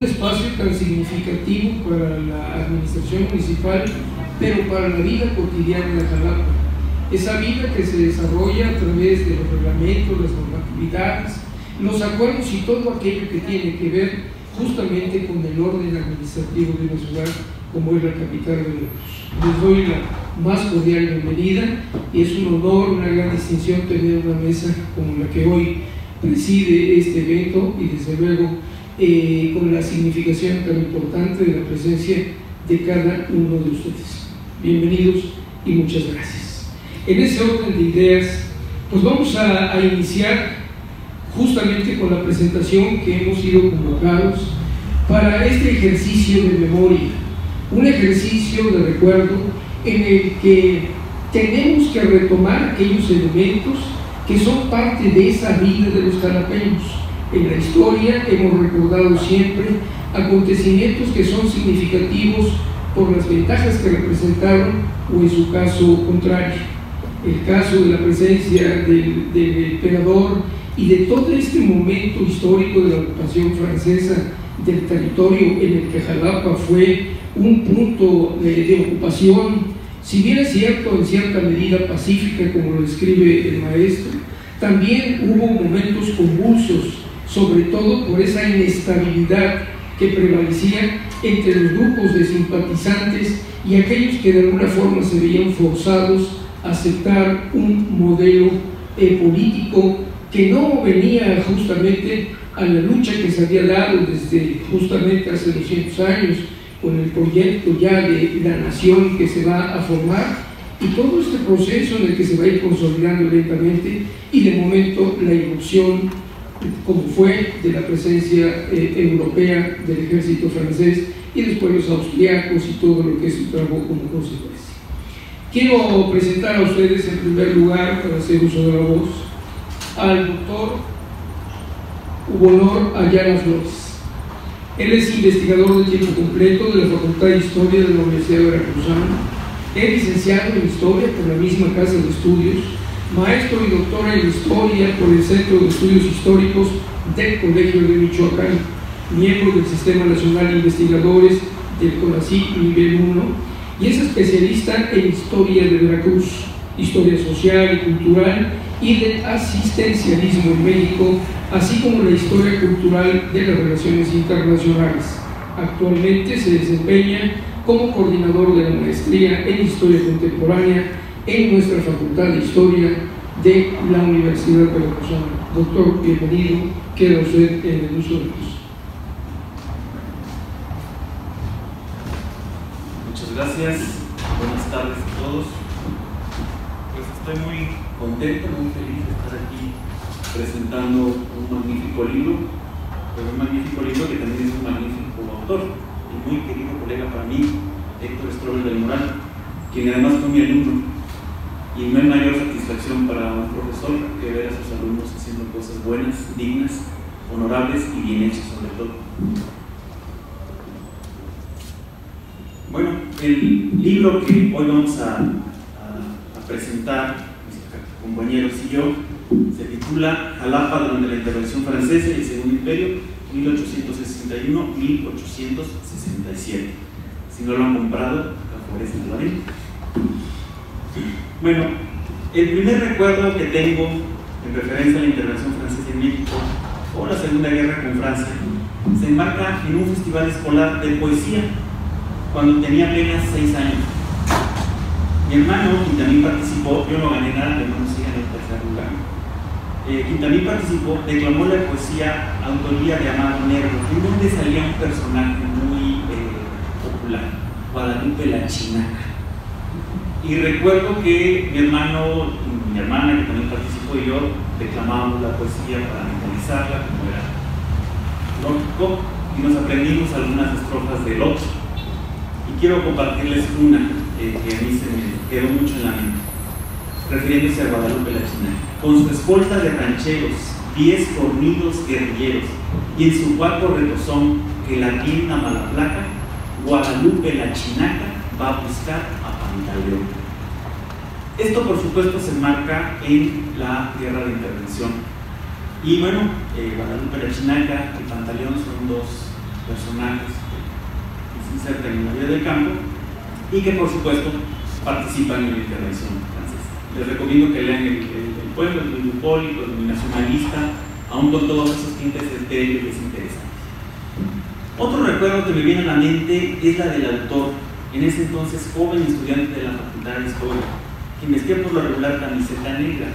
un espacio tan significativo para la administración municipal, pero para la vida cotidiana de Jalapa. Esa vida que se desarrolla a través de los reglamentos, las normatividades, los acuerdos y todo aquello que tiene que ver justamente con el orden administrativo de una ciudad como es la capital de Veracruz. Les doy la más cordial bienvenida y es un honor, una gran distinción tener una mesa como la que hoy preside este evento y desde luego eh, con la significación tan importante de la presencia de cada uno de ustedes. Bienvenidos y muchas gracias. En ese orden de ideas, pues vamos a, a iniciar justamente con la presentación que hemos sido convocados para este ejercicio de memoria, un ejercicio de recuerdo en el que tenemos que retomar aquellos elementos que son parte de esa vida de los jalapeños en la historia hemos recordado siempre acontecimientos que son significativos por las ventajas que representaron o en su caso contrario. El caso de la presencia del, del emperador y de todo este momento histórico de la ocupación francesa del territorio en el que Jalapa fue un punto de, de, ocupación, si bien es cierto en cierta medida pacífica como lo describe el maestro, también hubo momentos convulsos sobre todo por esa inestabilidad que prevalecía entre los grupos de simpatizantes y aquellos que de alguna forma se veían forzados a aceptar un modelo eh, político que no venía justamente a la lucha que se había dado desde justamente hace 200 años con el proyecto ya de la nación que se va a formar y todo este proceso en el que se va a ir consolidando lentamente y de momento la irrupción como fue de la presencia eh, europea del ejército francés y después los austriacos y todo lo que se trajo como consecuencia. Quiero presentar a ustedes en primer lugar, para hacer uso de la voz, al doctor Hugo Ayala Flores. Él es investigador de tiempo completo de la Facultad de Historia de la Universidad de Veracruzana. Es licenciado en Historia por la misma Casa de Estudios maestro y doctora en Historia por el Centro de Estudios Históricos del Colegio de Michoacán, miembro del Sistema Nacional de Investigadores del CONACYT nivel 1 y es especialista en Historia de Veracruz, Historia Social y Cultural y del asistencialismo en México, así como la historia cultural de las relaciones internacionales. Actualmente se desempeña como coordinador de la maestría en Historia Contemporánea en nuestra Facultad de Historia de la Universidad de Veracruzana. Doctor, bienvenido, queda usted en el uso de luz. Muchas gracias, buenas tardes a todos. Pues estoy muy contento, muy feliz de estar aquí presentando un magnífico libro, pero un magnífico libro que también es un magnífico autor y muy querido colega para mí, Héctor Strobel del Moral, quien además fue mi alumno y no hay mayor satisfacción para un profesor que ver a sus alumnos haciendo cosas buenas, dignas, honorables y bien hechas sobre todo. Bueno, el libro que hoy vamos a, presentar, mis compañeros y yo, se titula Jalapa durante la intervención francesa y el Segundo Imperio, 1861-1867. Si no lo han comprado, favorece el barril. Bueno, el primer recuerdo que tengo en referencia a la intervención francesa en México o la Segunda Guerra con Francia se enmarca en un festival escolar de poesía cuando tenía apenas seis años. Mi hermano, quien también participó, yo no gané nada, mi hermano en el tercer lugar, eh, quien también participó, declamó la poesía autoría de Amado Negro, en donde salía un personaje muy eh, popular, Guadalupe la Chinaca. Y recuerdo que mi hermano, mi hermana que también participó y yo declamábamos la poesía para memorizarla, como era lógico, y nos aprendimos algunas estrofas del otro. Y quiero compartirles una eh, que a mí se me quedó mucho en la mente, refiriéndose a Guadalupe la China. Con su escolta de rancheros, diez fornidos guerrilleros, y en su guapo retozón que la tienda mala placa, Guadalupe la Chinaca va a buscar a Pantaleón. Esto, por supuesto, se enmarca en la guerra de intervención. Y bueno, eh, Guadalupe la Chinaca y Pantaleón son dos personajes que se insertan en la vida del campo y que por supuesto participan en la intervención francesa. Les recomiendo que lean el, pueblo, el bucólico, el nacionalista, aún con todos esos tintes estéreos que les interesan. Otro recuerdo que me viene a la mente es la del autor, en ese entonces joven estudiante de la Facultad de Historia, quien vestía por lo regular camiseta negra.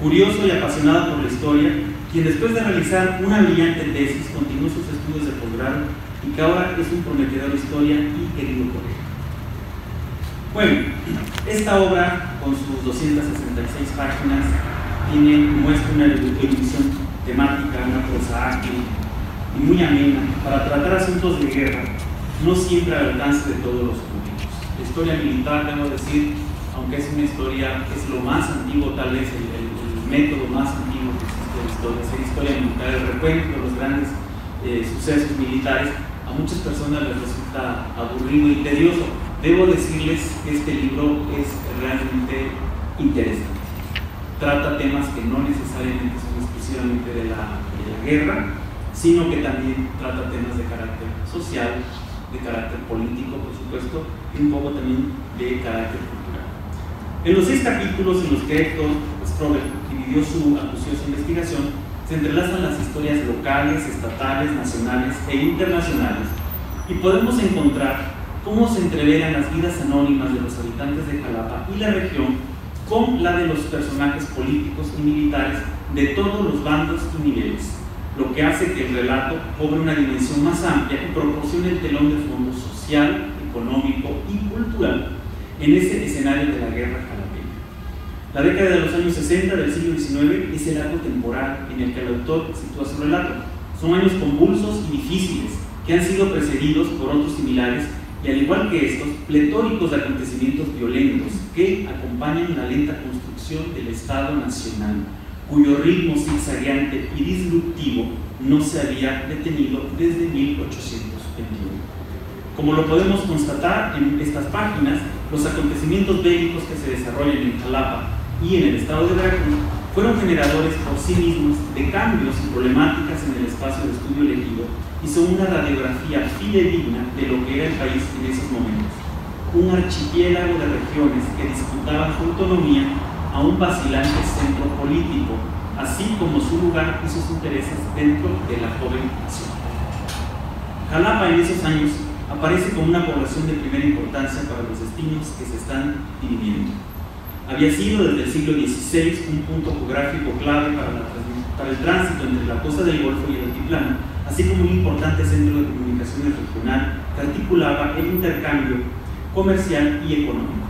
Curioso y apasionado por la historia, quien después de realizar una brillante tesis continuó sus estudios de posgrado y que ahora es un prometedor historia y querido colega. Bueno, esta obra, con sus 266 páginas, tiene, muestra una erudición temática, una prosa ágil y muy amena para tratar asuntos de guerra, no siempre al alcance de todos los públicos. La historia militar, debo decir, aunque es una historia, es lo más antiguo, tal vez el, método más antiguo que existe la historia, es la historia militar, el recuento de los grandes eh, sucesos militares, a muchas personas les resulta aburrido y tedioso. Debo decirles que este libro es realmente interesante. Trata temas que no necesariamente son exclusivamente de la, de la guerra, sino que también trata temas de carácter social, de carácter político, por supuesto, y un poco también de carácter cultural. En los seis capítulos en los que Héctor Strobel dividió su acuciosa investigación, se entrelazan las historias locales, estatales, nacionales e internacionales y podemos encontrar cómo se entreveran las vidas anónimas de los habitantes de Jalapa y la región con la de los personajes políticos y militares de todos los bandos y niveles, lo que hace que el relato cobre una dimensión más amplia y proporcione el telón de fondo social, económico y cultural en ese escenario de la guerra la década de los años 60 del siglo XIX es el arco temporal en el que el autor sitúa su relato. Son años convulsos y difíciles que han sido precedidos por otros similares y al igual que estos, pletóricos de acontecimientos violentos que acompañan la lenta construcción del Estado Nacional, cuyo ritmo zigzagueante y disruptivo no se había detenido desde 1821. Como lo podemos constatar en estas páginas, los acontecimientos bélicos que se desarrollan en Jalapa y en el estado de Veracruz fueron generadores por sí mismos de cambios y problemáticas en el espacio de estudio elegido y son una radiografía fidedigna de lo que era el país en esos momentos. Un archipiélago de regiones que disputaban su autonomía a un vacilante centro político, así como su lugar y sus intereses dentro de la joven nación. Jalapa en esos años aparece como una población de primera importancia para los destinos que se están dividiendo había sido desde el siglo XVI un punto geográfico clave para, el tránsito entre la costa del Golfo y el altiplano, así como un importante centro de comunicaciones regional que articulaba el intercambio comercial y económico.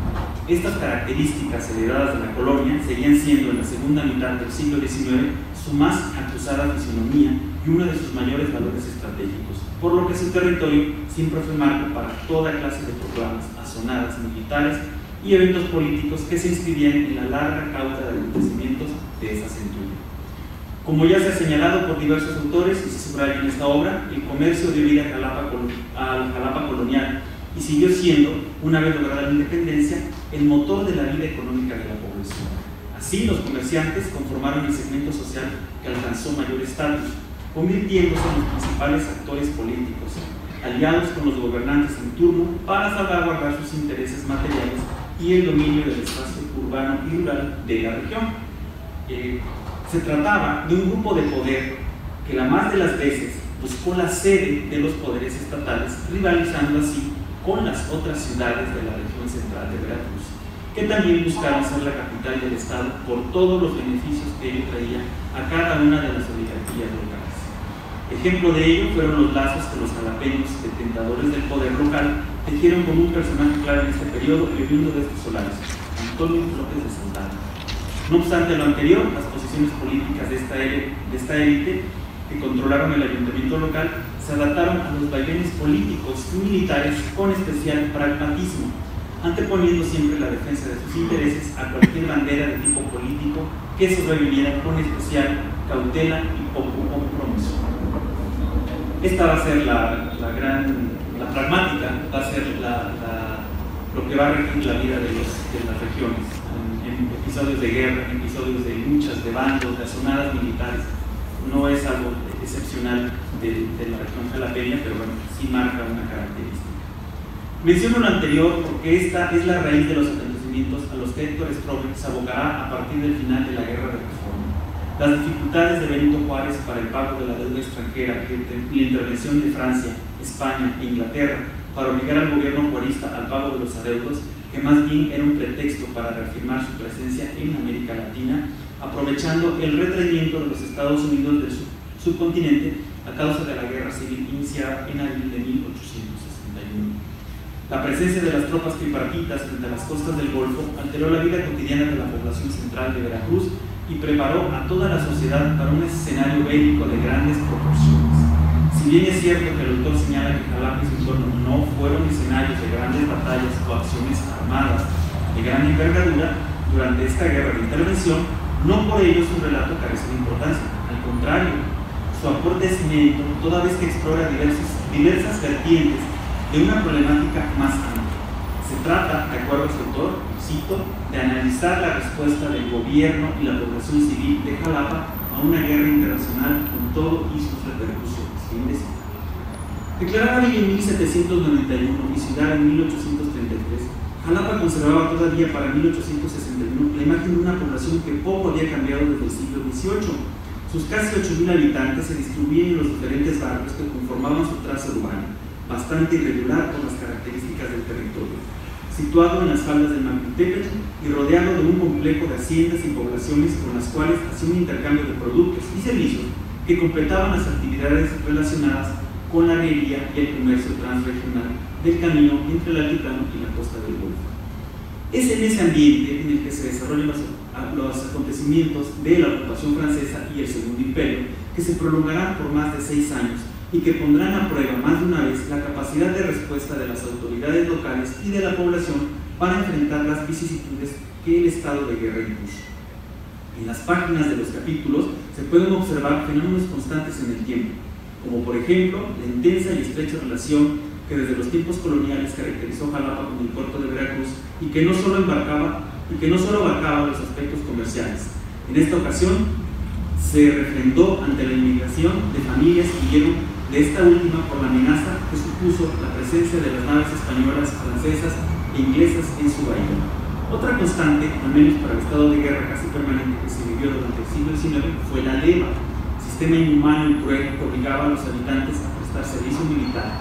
Estas características heredadas de la colonia seguían siendo en la segunda mitad del siglo XIX su más acusada fisonomía y uno de sus mayores valores estratégicos, por lo que su territorio siempre fue marco para toda clase de proclamas, asonadas militares y eventos políticos que se inscribían en la larga causa de acontecimientos de esa centuria. Como ya se ha señalado por diversos autores y se subraya en esta obra, el comercio dio vida a Jalapa, a Jalapa colonial y siguió siendo, una vez lograda la independencia, el motor de la vida económica de la población. Así, los comerciantes conformaron el segmento social que alcanzó mayor estatus, convirtiéndose en los principales actores políticos, aliados con los gobernantes en turno para salvaguardar sus intereses materiales y el dominio del espacio urbano y rural de la región. Eh, se trataba de un grupo de poder que la más de las veces buscó la sede de los poderes estatales, rivalizando así con las otras ciudades de la región central de Veracruz, que también buscaron ser la capital del Estado por todos los beneficios que ello traía a cada una de las oligarquías locales. Ejemplo de ello fueron los lazos que los jalapeños, detentadores del poder local, tejieron con un personaje clave en este periodo, el oriundo de estos solares, Antonio López de Santana. No obstante lo anterior, las posiciones políticas de esta, de esta élite que controlaron el ayuntamiento local se adaptaron a los vaivenes políticos y militares con especial pragmatismo, anteponiendo siempre la defensa de sus intereses a cualquier bandera de tipo político que sobreviviera con especial cautela y poco compromiso. Esta va a ser la, la gran pragmática va a ser lo que va a regir la vida de, las regiones, en, episodios de guerra, en episodios de luchas, de bandos, de asonadas militares. no es algo excepcional de, la región jalapeña, pero bueno, sí marca una característica. Menciono lo anterior porque esta es la raíz de los acontecimientos a los que Héctor Stromer se abocará a partir del final de la Guerra de Reforma. Las dificultades de Benito Juárez para el pago de la deuda extranjera y la intervención de Francia, España e Inglaterra para obligar al gobierno juarista al pago de los adeudos, que más bien era un pretexto para reafirmar su presencia en América Latina, aprovechando el retraimiento de los Estados Unidos del subcontinente a causa de la guerra civil iniciada en abril de 1861. La presencia de las tropas tripartitas frente a las costas del Golfo alteró la vida cotidiana de la población central de Veracruz y preparó a toda la sociedad para un escenario bélico de grandes proporciones. Si bien es cierto que el autor señala que Jalapa y su entorno no fueron escenarios de grandes batallas o acciones armadas de gran envergadura, durante esta guerra de intervención, no por ello su relato carece de importancia, al contrario, su aporte es inédito toda vez que explora diversas, diversas vertientes de una problemática más amplia. Se trata, de acuerdo a su autor, cito, de analizar la respuesta del gobierno y la población civil de Jalapa a una guerra internacional con todo y sus repercusiones. Declarada en 1791 y ciudad en 1833, Jalapa conservaba todavía para 1861 la imagen de una población que poco había cambiado desde el siglo XVIII. Sus casi 8.000 habitantes se distribuían en los diferentes barrios que conformaban su traza urbana, bastante irregular por las características del territorio situado en las faldas del Macutepe y rodeado de un complejo de haciendas y poblaciones con las cuales hacía un intercambio de productos y servicios que completaban las actividades relacionadas con la guerrilla y el comercio transregional del camino entre el altiplano y la costa del Golfo. Es en ese ambiente en el que se desarrollan los, los acontecimientos de la ocupación francesa y el Segundo Imperio, que se prolongarán por más de seis años y que pondrán a prueba más de una vez la capacidad de respuesta de las autoridades locales y de la población para enfrentar las vicisitudes que el estado de guerra impuso. En las páginas de los capítulos se pueden observar fenómenos constantes en el tiempo, como por ejemplo la intensa y estrecha relación que desde los tiempos coloniales caracterizó Jalapa con el puerto de Veracruz y que no solo embarcaba y que no solo abarcaba los aspectos comerciales. En esta ocasión se refrendó ante la inmigración de familias que huyeron de esta última por la amenaza que supuso la presencia de las naves españolas, francesas e inglesas en su bahía. Otra constante, al menos para el estado de guerra casi permanente que se vivió durante el siglo XIX, fue la leva, sistema inhumano y cruel que obligaba a los habitantes a prestar servicio militar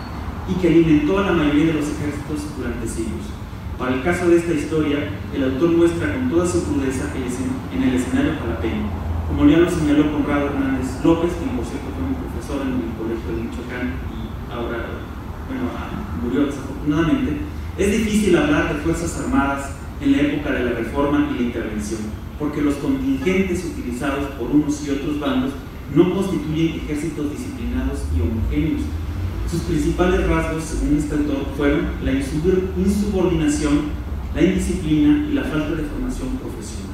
y que alimentó a la mayoría de los ejércitos durante siglos. Para el caso de esta historia, el autor muestra con toda su crudeza en el escenario jalapeño, como ya lo señaló Conrado Hernández López, quien por cierto fue mi profesor en el Colegio de Michoacán y ahora, bueno, murió desafortunadamente, es difícil hablar de Fuerzas Armadas en la época de la Reforma y la Intervención, porque los contingentes utilizados por unos y otros bandos no constituyen ejércitos disciplinados y homogéneos. Sus principales rasgos, según este autor, fueron la insubordinación, la indisciplina y la falta de formación profesional.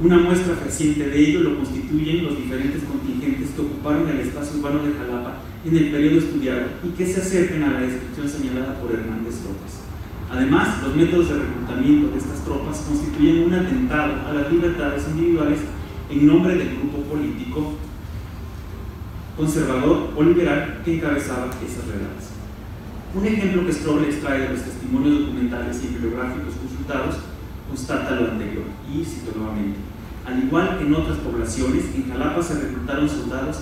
Una muestra reciente de ello lo constituyen los diferentes contingentes que ocuparon el espacio urbano de Jalapa en el periodo estudiado y que se acercan a la descripción señalada por Hernández López. Además, los métodos de reclutamiento de estas tropas constituyen un atentado a las libertades individuales en nombre del grupo político conservador o liberal que encabezaba esas redadas. Un ejemplo que Stroll extrae de los testimonios documentales y bibliográficos consultados constata lo anterior, y cito nuevamente. Al igual que en otras poblaciones, en Jalapa se reclutaron soldados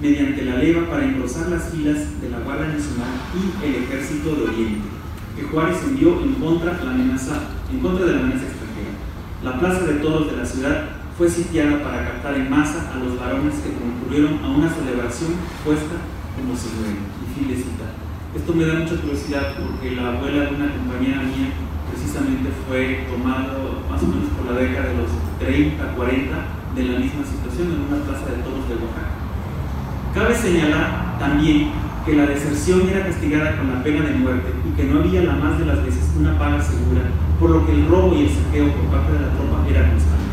mediante la leva para engrosar las filas de la Guardia Nacional y el Ejército de Oriente, que Juárez envió en contra, la amenaza, en contra de la amenaza extranjera. La plaza de toros de la ciudad fue sitiada para captar en masa a los varones que concurrieron a una celebración puesta como silueta. Y fin. Esto me da mucha curiosidad porque la abuela de una compañera mía precisamente fue tomado más o menos por la década de los 30, 40 de la misma situación en una plaza de toros de Oaxaca. Cabe señalar también que la deserción era castigada con la pena de muerte y que no había la más de las veces una paga segura, por lo que el robo y el saqueo por parte de la tropa era constante.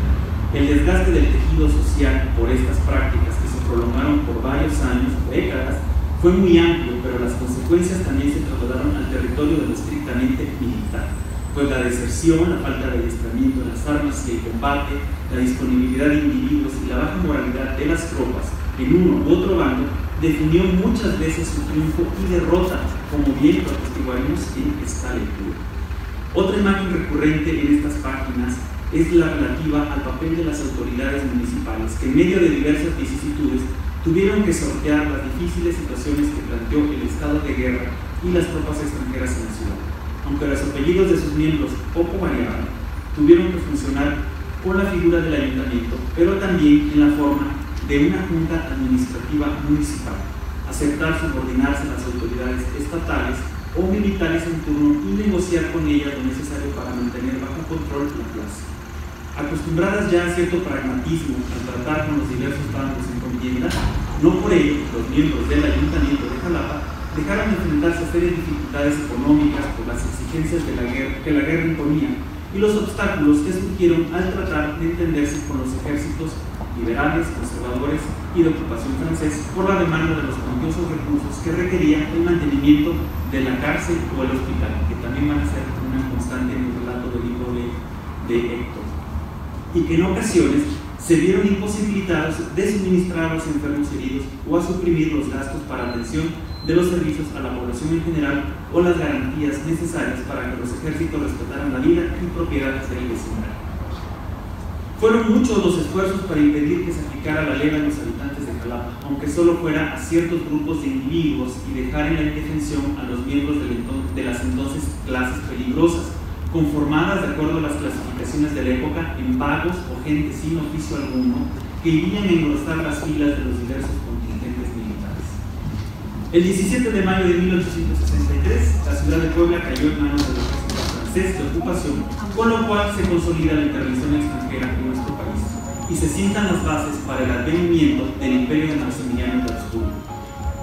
El desgaste del tejido social por estas prácticas que se prolongaron por varios años o décadas fue muy amplio, pero las consecuencias también se trasladaron al territorio de lo estrictamente militar. Pues la deserción, la falta de adiestramiento en las armas y el combate, la disponibilidad de individuos y la baja moralidad de las tropas en uno u otro bando definió muchas veces su triunfo y derrota, como bien lo atestiguaremos en esta lectura. Otra imagen recurrente en estas páginas es la relativa al papel de las autoridades municipales, que en medio de diversas vicisitudes tuvieron que sortear las difíciles situaciones que planteó el estado de guerra y las tropas extranjeras en la ciudad aunque los apellidos de sus miembros poco variaban, tuvieron que funcionar con la figura del ayuntamiento, pero también en la forma de una junta administrativa municipal, aceptar subordinarse a las autoridades estatales o militares en turno y negociar con ellas lo necesario para mantener bajo control la plaza. Acostumbradas ya a cierto pragmatismo al tratar con los diversos bandos en contienda, no por ello los miembros del ayuntamiento de Jalapa dejaron de enfrentarse a serias dificultades económicas por las exigencias de la guerra, que la guerra imponía y los obstáculos que surgieron al tratar de entenderse con los ejércitos liberales, conservadores y de ocupación francés por la demanda de los cuantiosos recursos que requerían el mantenimiento de la cárcel o el hospital, que también van a ser una constante en el relato del libro de, de Héctor, y que en ocasiones se vieron imposibilitados de suministrar a los enfermos heridos o a suprimir los gastos para atención de los servicios a la población en general o las garantías necesarias para que los ejércitos respetaran la vida y propiedades del vecindario. Fueron muchos los esfuerzos para impedir que se aplicara la ley a los habitantes de Jalapa, aunque solo fuera a ciertos grupos de individuos y dejar en la indefensión a los miembros de las entonces clases peligrosas, conformadas de acuerdo a las clasificaciones de la época en vagos o gente sin oficio alguno que irían a engrosar las filas de los diversos el 17 de mayo de 1863, la ciudad de Puebla cayó en manos del ejército francés de ocupación, con lo cual se consolida la intervención extranjera en nuestro país y se sientan las bases para el advenimiento del imperio de Maximiliano de Habsburgo.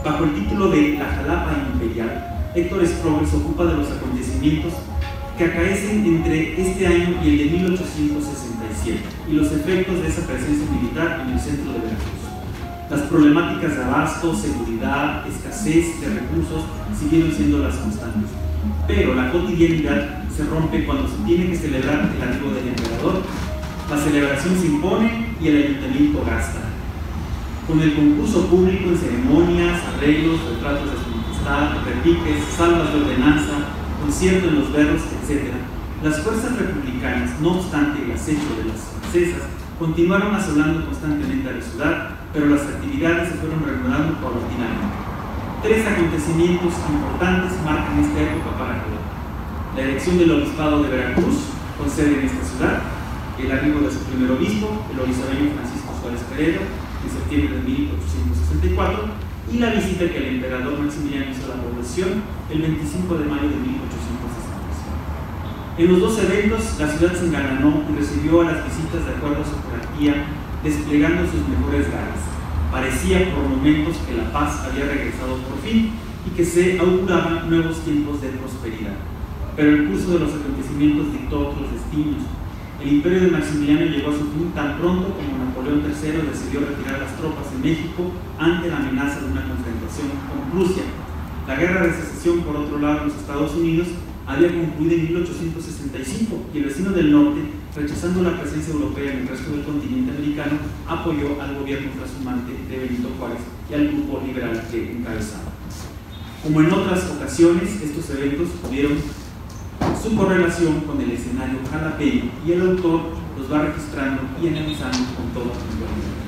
Bajo el título de La Jalapa Imperial, Héctor Sproul se ocupa de los acontecimientos que acaecen entre este año y el de 1867 y los efectos de esa presencia militar en el centro de Veracruz. Las problemáticas de abasto, seguridad, escasez de recursos siguieron siendo las constantes. Pero la cotidianidad se rompe cuando se tiene que celebrar el arribo del emperador. La celebración se impone y el ayuntamiento gasta. Con el concurso público en ceremonias, arreglos, retratos de su majestad, repiques, salvas de ordenanza, concierto en los berros, etc., las fuerzas republicanas, no obstante el acecho de las francesas, continuaron asolando constantemente a la ciudad pero las actividades se fueron reanudando paulatinamente. Tres acontecimientos importantes marcan esta época para Cuba. La elección del obispado de Veracruz, con sede en esta ciudad, el arribo de su primer obispo, el obispo Francisco Suárez Peredo, en septiembre de 1864, y la visita que el emperador Maximiliano hizo a la población el 25 de mayo de 1865. En los dos eventos, la ciudad se engalanó y recibió a las visitas de acuerdo a su jerarquía desplegando sus mejores ganas. Parecía por momentos que la paz había regresado por fin y que se auguraban nuevos tiempos de prosperidad. Pero el curso de los acontecimientos dictó otros destinos. El imperio de Maximiliano llegó a su fin tan pronto como Napoleón III decidió retirar las tropas de México ante la amenaza de una confrontación con Rusia. La guerra de secesión, por otro lado, en los Estados Unidos había concluido en 1865 y el vecino del norte rechazando la presencia europea en el resto del continente americano, apoyó al gobierno transhumante de Benito Juárez y al grupo liberal que encabezaba. Como en otras ocasiones, estos eventos tuvieron su correlación con el escenario jalapeño y el autor los va registrando y analizando con toda puntualidad.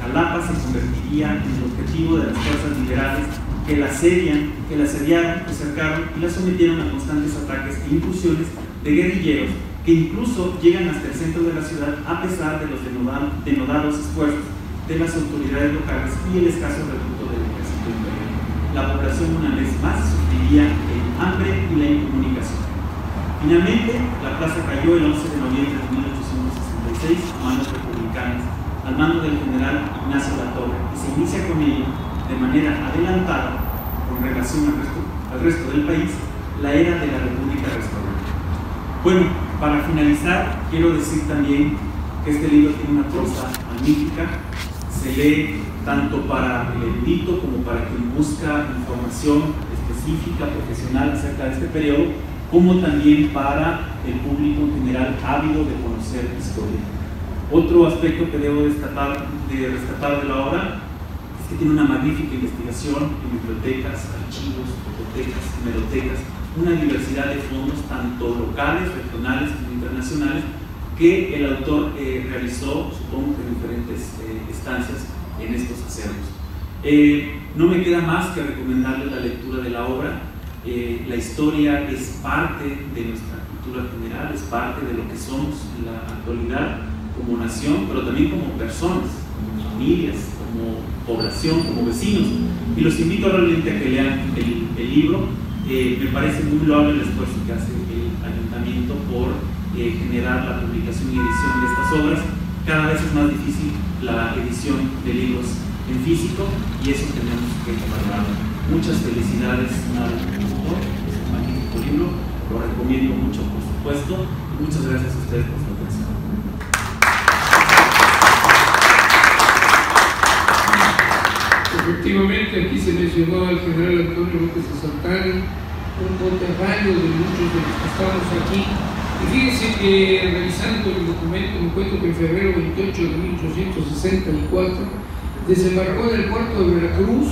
Jalapa se convertiría en el objetivo de las fuerzas liberales que la asedian, que la asediaron, cercaron y la sometieron a constantes ataques e incursiones de guerrilleros que incluso llegan hasta el centro de la ciudad a pesar de los denodados esfuerzos de las autoridades locales y el escaso recurso del ejército imperial. La población una vez más sufriría el hambre y la incomunicación. Finalmente, la plaza cayó el 11 de noviembre de 1866 a manos republicanas, al mando del general Ignacio Latorre, y se inicia con ello, de manera adelantada, con relación al resto, del país, la era de la República Restaurada. Bueno, para finalizar, quiero decir también que este libro tiene una prosa magnífica, se lee tanto para el erudito como para quien busca información específica, profesional acerca de este periodo, como también para el público en general ávido de conocer historia. Otro aspecto que debo destacar de, rescatar de la obra que tiene una magnífica investigación en bibliotecas, archivos, fototecas, hemerotecas, una diversidad de fondos, tanto locales, regionales como internacionales, que el autor eh, realizó, supongo que en diferentes eh, estancias, en estos acervos. Eh, no me queda más que recomendarles la lectura de la obra. la historia es parte de nuestra cultura general, es parte de lo que somos en la actualidad como nación, pero también como personas, como familias, como población, como vecinos. Y los invito realmente a que lean el, libro. me parece muy loable el esfuerzo que hace el ayuntamiento por generar la publicación y edición de estas obras. Cada vez es más difícil la edición de libros en físico y eso tenemos que valorarlo. Muchas felicidades al autor, este magnífico libro, lo recomiendo mucho por supuesto muchas gracias a ustedes por Efectivamente, aquí se mencionó al general Antonio López Santana, un conterráneo de muchos de los que estamos aquí, y fíjense que revisando el documento me encuentro que en febrero 28 de 1864 desembarcó en el puerto de Veracruz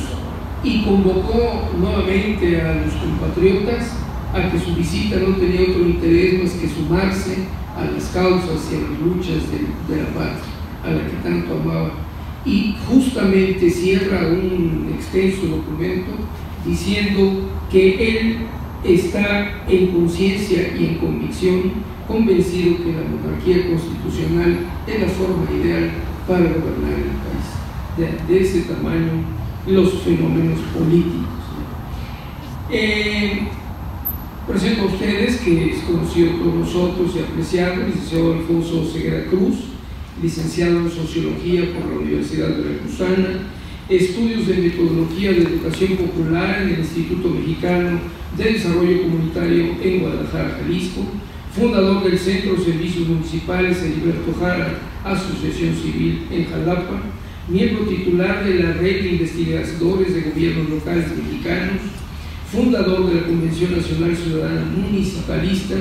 y convocó nuevamente a los compatriotas a que su visita no tenía otro interés más que sumarse a las causas y a las luchas de, de la patria, a la que tanto amaba. Y justamente cierra un extenso documento diciendo que él está en conciencia y en convicción convencido que la monarquía constitucional es la forma ideal para gobernar el país. De, ese tamaño los fenómenos políticos. Eh, presento a ustedes que es conocido por nosotros y apreciado, el licenciado Alfonso Segura Cruz, licenciado en Sociología por la Universidad de Veracruzana, estudios de metodología de educación popular en el Instituto Mexicano de Desarrollo Comunitario en Guadalajara, Jalisco, fundador del Centro de Servicios Municipales Heriberto Jara, Asociación Civil en Jalapa, miembro titular de la Red de Investigadores de Gobiernos Locales Mexicanos, fundador de la Convención Nacional Ciudadana Municipalista,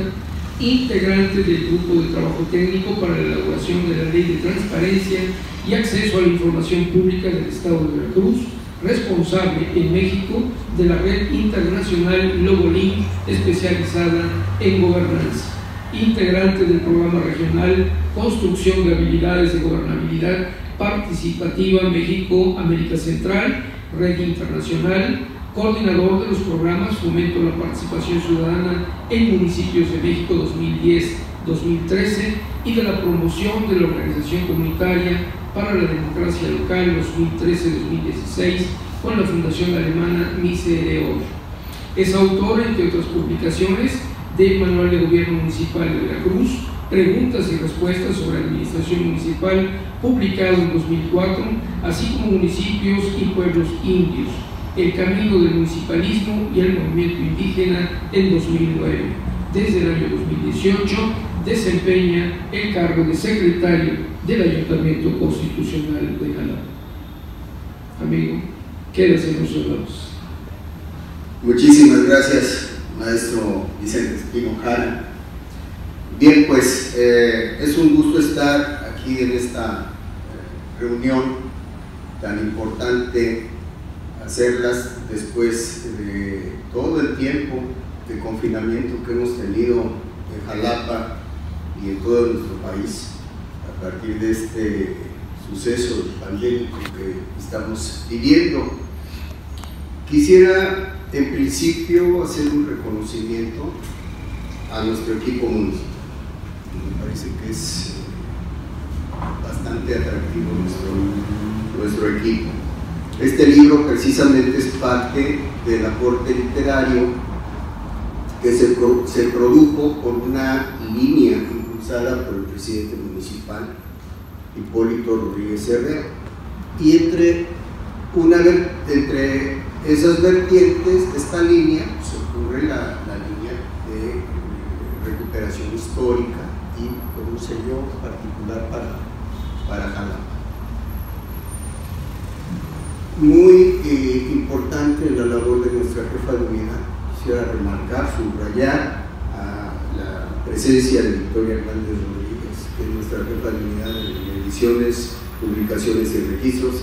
integrante del Grupo de Trabajo Técnico para la elaboración de la Ley de Transparencia y Acceso a la Información Pública del Estado de Veracruz, responsable en México de la red internacional Logolink especializada en gobernanza, integrante del programa regional Construcción de Habilidades de Gobernabilidad Participativa México-América Central, Red Internacional, coordinador de los programas Fomento la Participación Ciudadana en Municipios de México 2010-2013 y de la promoción de la organización comunitaria para la democracia local 2013-2016 con la Fundación Alemana Miserere Es autor, entre otras publicaciones, del Manual de Gobierno Municipal de Veracruz, Preguntas y Respuestas sobre Administración Municipal, publicado en 2004, así como Municipios y Pueblos Indios, El Camino del Municipalismo y el Movimiento Indígena en 2009. Desde el año 2018 desempeña el cargo de secretario del Ayuntamiento Constitucional de Jalapa. Amigo, quédese en nosotros. Muchísimas gracias, maestro Vicente Espino Jara. Bien, pues eh, es un gusto estar aquí en esta eh, reunión tan importante, hacerlas después de todo el tiempo de confinamiento que hemos tenido en Jalapa y en todo nuestro país a partir de este suceso pandémico que estamos viviendo. Quisiera en principio hacer un reconocimiento a nuestro equipo municipal. Me parece que es bastante atractivo nuestro equipo. Este libro precisamente es parte del aporte literario que se, se produjo por una línea impulsada por el presidente municipal, Hipólito Rodríguez Herrera. Y entre, una, entre esas vertientes de esta línea pues, se ocurre la, la, línea de recuperación histórica y con un sello particular para, para Jalapa. Muy eh, importante la labor de nuestra jefa de unidad, quisiera remarcar, subrayar presencia de Victoria Hernández Rodríguez, que es nuestra jefa de unidad de ediciones, publicaciones y registros,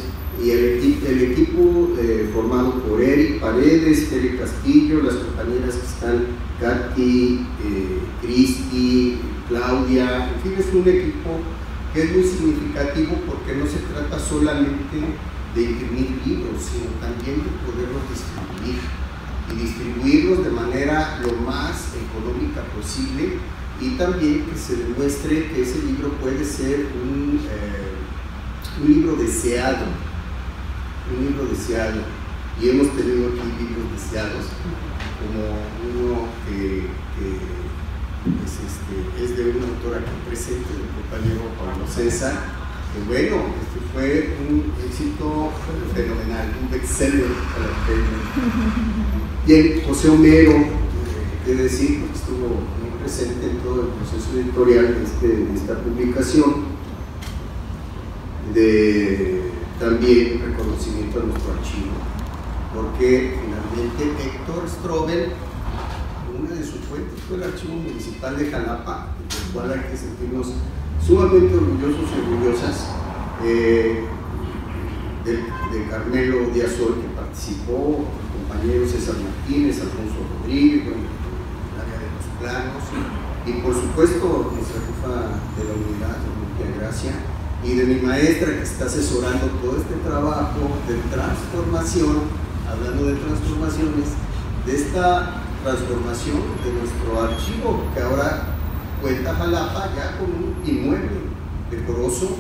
y el, el equipo eh, formado por Eric Paredes, Eric Castillo, las compañeras que están Katy, eh, Cristi, Claudia, en fin, es un equipo que es muy significativo porque no se trata solamente de imprimir libros, sino también de poderlos distribuir y distribuirlos de manera lo más económica posible y también que se demuestre que ese libro puede ser un, eh, un libro deseado, un libro deseado. Y hemos tenido aquí libros deseados, como uno que, es, este, es, de una autora aquí presente, del compañero Pablo César, que bueno, este fue un éxito fenomenal, un bestseller para el Bien, José Homero, eh, decir, estuvo muy presente en todo el proceso editorial de, este, de esta publicación, de también reconocimiento a nuestro archivo, porque finalmente Héctor Strobel, una de sus fuentes fue el Archivo Municipal de Jalapa, del cual hay que sentirnos sumamente orgullosos y orgullosas eh, de, Carmelo Díaz Sol, que participó, el compañero César Martínez, Alfonso Rodríguez, bueno, el área de los planos, y por supuesto nuestra jefa de la unidad, María Gracia, y de mi maestra que está asesorando todo este trabajo de transformación, hablando de transformaciones, de esta transformación de nuestro archivo, que ahora cuenta Jalapa ya con un inmueble decoroso,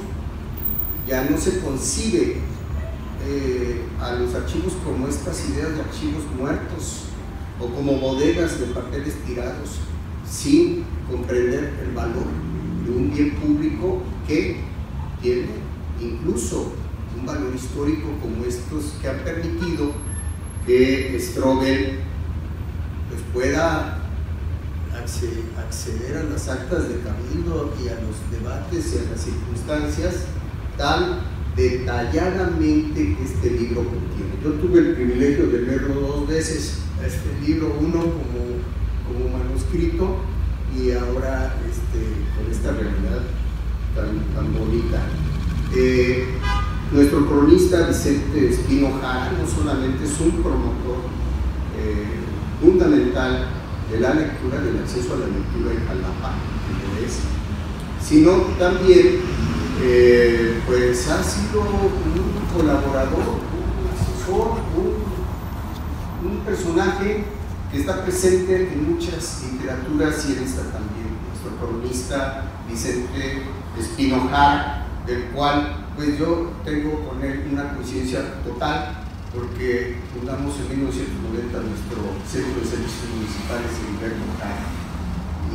ya no se concibe eh, a los archivos como estas ideas de archivos muertos o como bodegas de papeles tirados, sin comprender el valor de un bien público que tiene incluso un valor histórico como estos que han permitido que Strobel pues, pueda acceder a las actas de cabildo y a los debates y a las circunstancias tan detalladamente que este libro contiene. Yo tuve el privilegio de leerlo dos veces, este libro, uno como, como manuscrito y ahora este, con esta realidad tan, bonita. Eh, nuestro cronista Vicente Espino Jara no solamente es un promotor eh, fundamental de la lectura, del acceso a la lectura en Jalapa, que es, sino también eh, pues ha sido un colaborador, un asesor, un, personaje que está presente en muchas literaturas y en también. Nuestro cronista Vicente Espinojar, del cual pues yo tengo con él una conciencia total porque fundamos en 1990 nuestro Centro de Servicios Municipales en Inverno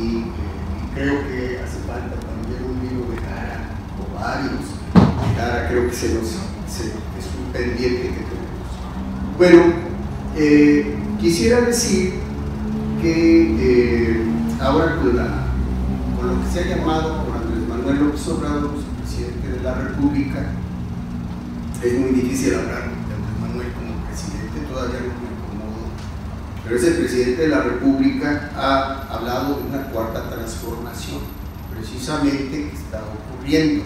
y, eh, y, creo que hace falta también un libro de cara o varios de cara, creo que se nos, es un pendiente que tenemos. Bueno, eh, quisiera decir que eh, ahora con, la, con lo que se ha llamado por Andrés Manuel López Obrador, presidente de la República, es muy difícil hablar todavía no me pero ese presidente de la República ha hablado de una cuarta transformación, precisamente que está ocurriendo.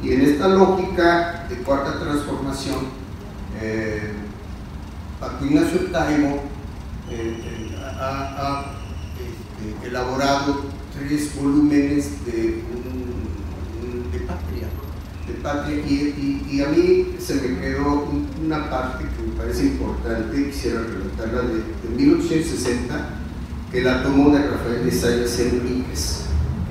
Y en esta lógica de cuarta transformación, eh, Ignacio eh, eh, ha, este, elaborado tres volúmenes de, patria de patria y, a mí se me quedó una parte que parece importante, quisiera relatarla de, de 1860, que la tomó de Rafael Isayas Enríquez.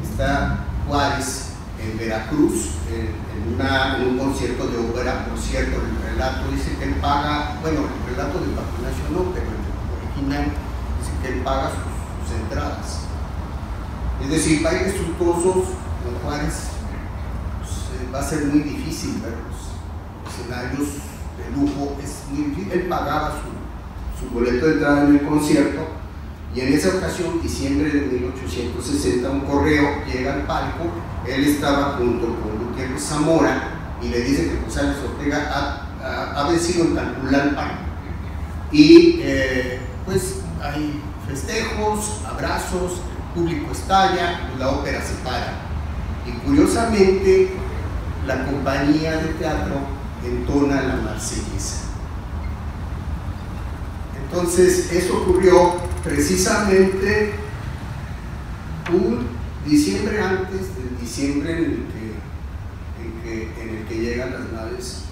Está Juárez en Veracruz, en, en, un concierto de ópera, por cierto, el relato dice que él paga, bueno, el relato de Patrinacio no, pero el original dice que él paga sus, entradas. Es decir, bailes suntuosos con Juárez va a ser muy difícil ver los escenarios de lujo, es. Él pagaba su, boleto de entrada en el concierto y en esa ocasión, diciembre de 1860, un correo llega al palco, él estaba junto con Gutiérrez Zamora y le dice que González Ortega ha, vencido en Calculalpan. Y eh, pues hay festejos, abrazos, público estalla, la ópera se para. Y curiosamente, la compañía de teatro entona la marsellesa. Entonces, eso ocurrió precisamente un diciembre antes del diciembre en el que, llegan las naves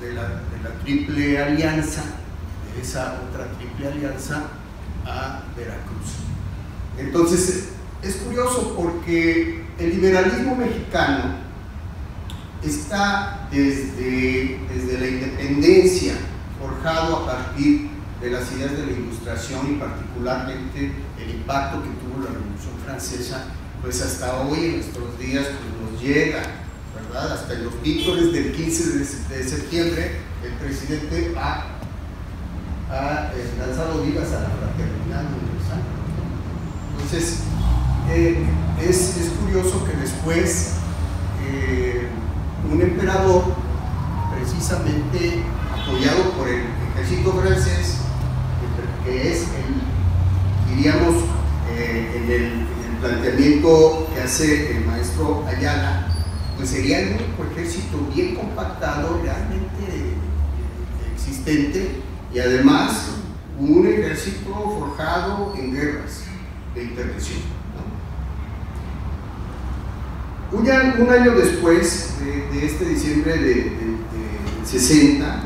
eh, de, la, de la triple alianza, de esa otra triple alianza, a Veracruz. Entonces, es curioso porque el liberalismo mexicano está desde, desde la independencia, forjado a partir de las ideas de la ilustración y particularmente el impacto que tuvo la Revolución Francesa, pues hasta hoy en nuestros días pues nos llega, ¿verdad? Hasta en los vítores del 15 de, septiembre el presidente ha, ha eh, lanzado vivas a la fraternidad universal. Entonces, eh, es, es, curioso que después eh, un emperador, precisamente apoyado por el ejército francés, que es el, diríamos, eh, en, el, planteamiento que hace el maestro Ayala, pues sería el único ejército bien compactado, realmente existente, y además un ejército forjado en guerras de intervención. Un, año después de, este diciembre de, 60,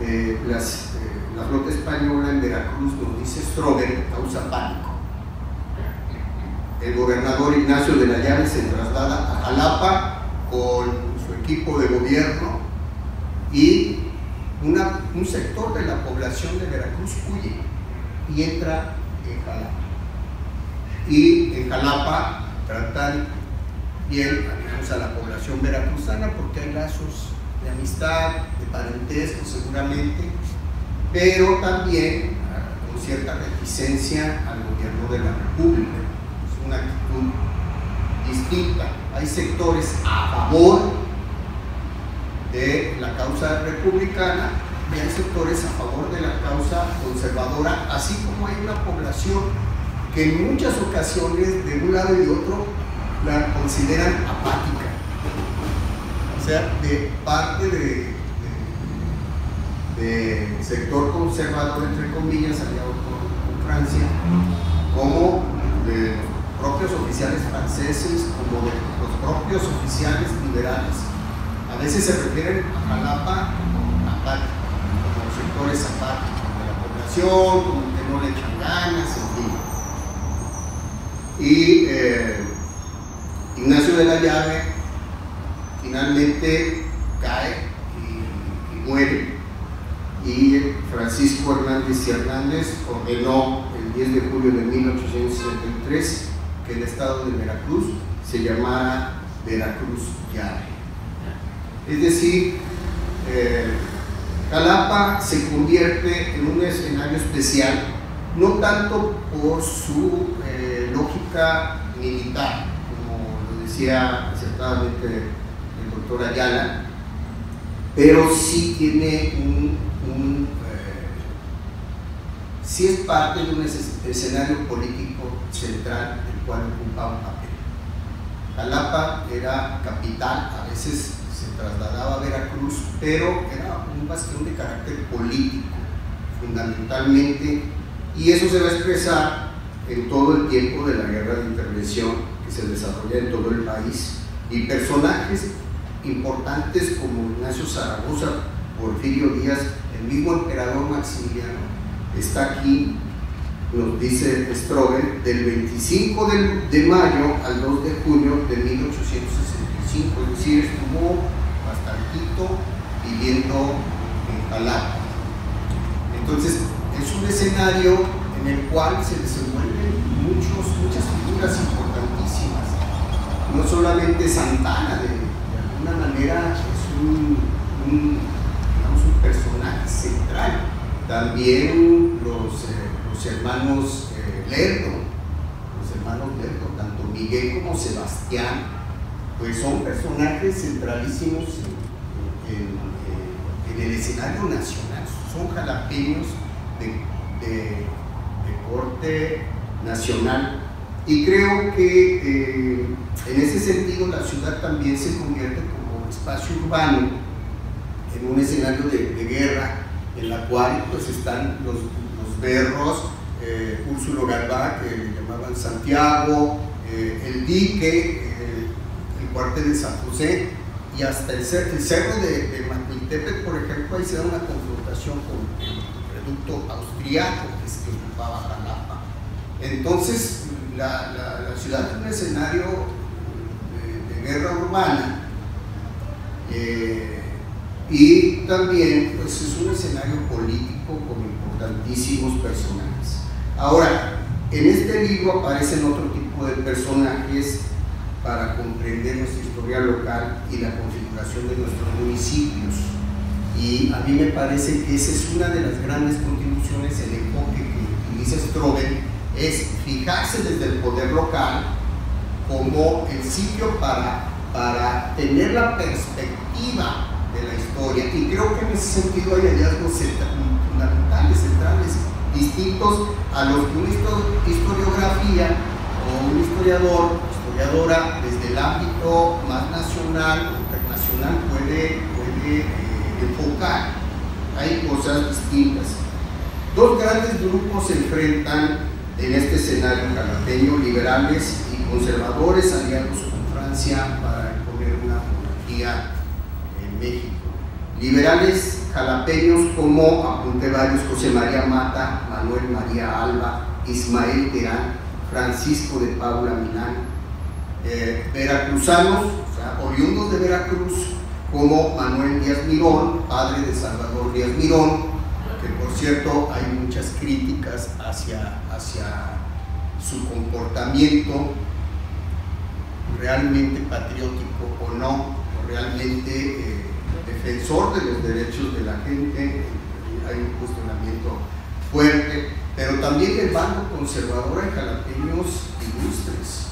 eh, las la flota española en Veracruz, nos dice Stroger, causa pánico. El gobernador Ignacio de la Llave se traslada a Jalapa con su equipo de gobierno y un sector de la población de Veracruz huye y entra en Jalapa. Y en Jalapa tratan bien a la población veracruzana porque hay lazos de amistad, de parentesco seguramente, pero también ah, con cierta reticencia al gobierno de la República. Es una actitud distinta. Hay sectores a favor de la causa republicana y hay sectores a favor de la causa conservadora, así como hay una población que en muchas ocasiones, de un lado y de otro, la consideran apática. O sea, de parte de de sector conservador, entre comillas, aliado con, Francia, como de los propios oficiales franceses, como de los propios oficiales liberales. A veces se refieren a Jalapa como apático, como sectores apáticos de la población, como que no le echan ganas, en fin. Y eh, Ignacio de la Llave finalmente cae y muere y Francisco Hernández y Hernández ordenó el 10 de julio de 1863 que el estado de Veracruz se llamara Veracruz Llave. Es decir, eh, se convierte en un escenario especial, no tanto por su eh, lógica militar, decía acertadamente el doctor Ayala, pero sí tiene un eh, si es parte de un escenario político central el cual ocupaba un papel. Jalapa era capital, a veces se trasladaba a Veracruz, pero era un bastión de carácter político, fundamentalmente, y eso se va a expresar en todo el tiempo de la guerra de intervención se desarrolla en todo el país, y personajes importantes como Ignacio Zaragoza, Porfirio Díaz, el mismo emperador Maximiliano está aquí, nos dice Stroger, del 25 de, mayo al 2 de junio de 1865, es decir, estuvo bastantito viviendo en Jalapa. Entonces, es un escenario en el cual se desenvuelven muchos, muchas figuras importantísimas. No solamente Santana, de, alguna manera es un personaje central. También los, eh, hermanos eh, Lerdo, los hermanos Lerdo, tanto Miguel como Sebastián, pues son personajes centralísimos en, el escenario nacional. Son jalapeños de, corte nacional. Y creo que eh, en ese sentido la ciudad también se convierte como espacio urbano en un escenario de, guerra en la cual pues están los, los berros, eh, Úrsulo que le llamaban Santiago, eh, el dique, el cuartel de San José y hasta el, cerro, de, de por ejemplo, ahí se da una confrontación con el reducto austriaco que se ocupaba Jalapa. Entonces, la, ciudad es un escenario de, guerra urbana eh, y también pues, es un escenario político con importantísimos personajes. Ahora, en este libro aparecen otro tipo de personajes para comprender nuestra historia local y la configuración de nuestros municipios. Y a mí me parece que esa es una de las grandes contribuciones, el enfoque que utiliza Strobel, es fijarse desde el poder local como el sitio para, para tener la perspectiva de la historia. Y creo que en ese sentido hay hallazgos fundamentales, centrales, distintos a los que una historiografía o un historiador, historiadora, desde el ámbito más nacional o internacional puede, puede eh, enfocar. Hay cosas distintas. Dos grandes grupos se enfrentan en este escenario canapeño, liberales y conservadores aliados con Francia para imponer una monarquía en México. Liberales jalapeños como apunte varios José María Mata, Manuel María Alba, Ismael Terán, Francisco de Paula Milán, eh, veracruzanos, o sea, oriundos de Veracruz, como Manuel Díaz Mirón, padre de Salvador Díaz Mirón, por cierto hay muchas críticas hacia, hacia su comportamiento realmente patriótico o no, o realmente eh, defensor de los derechos de la gente, hay un cuestionamiento fuerte, pero también el bando conservador en jalapeños ilustres.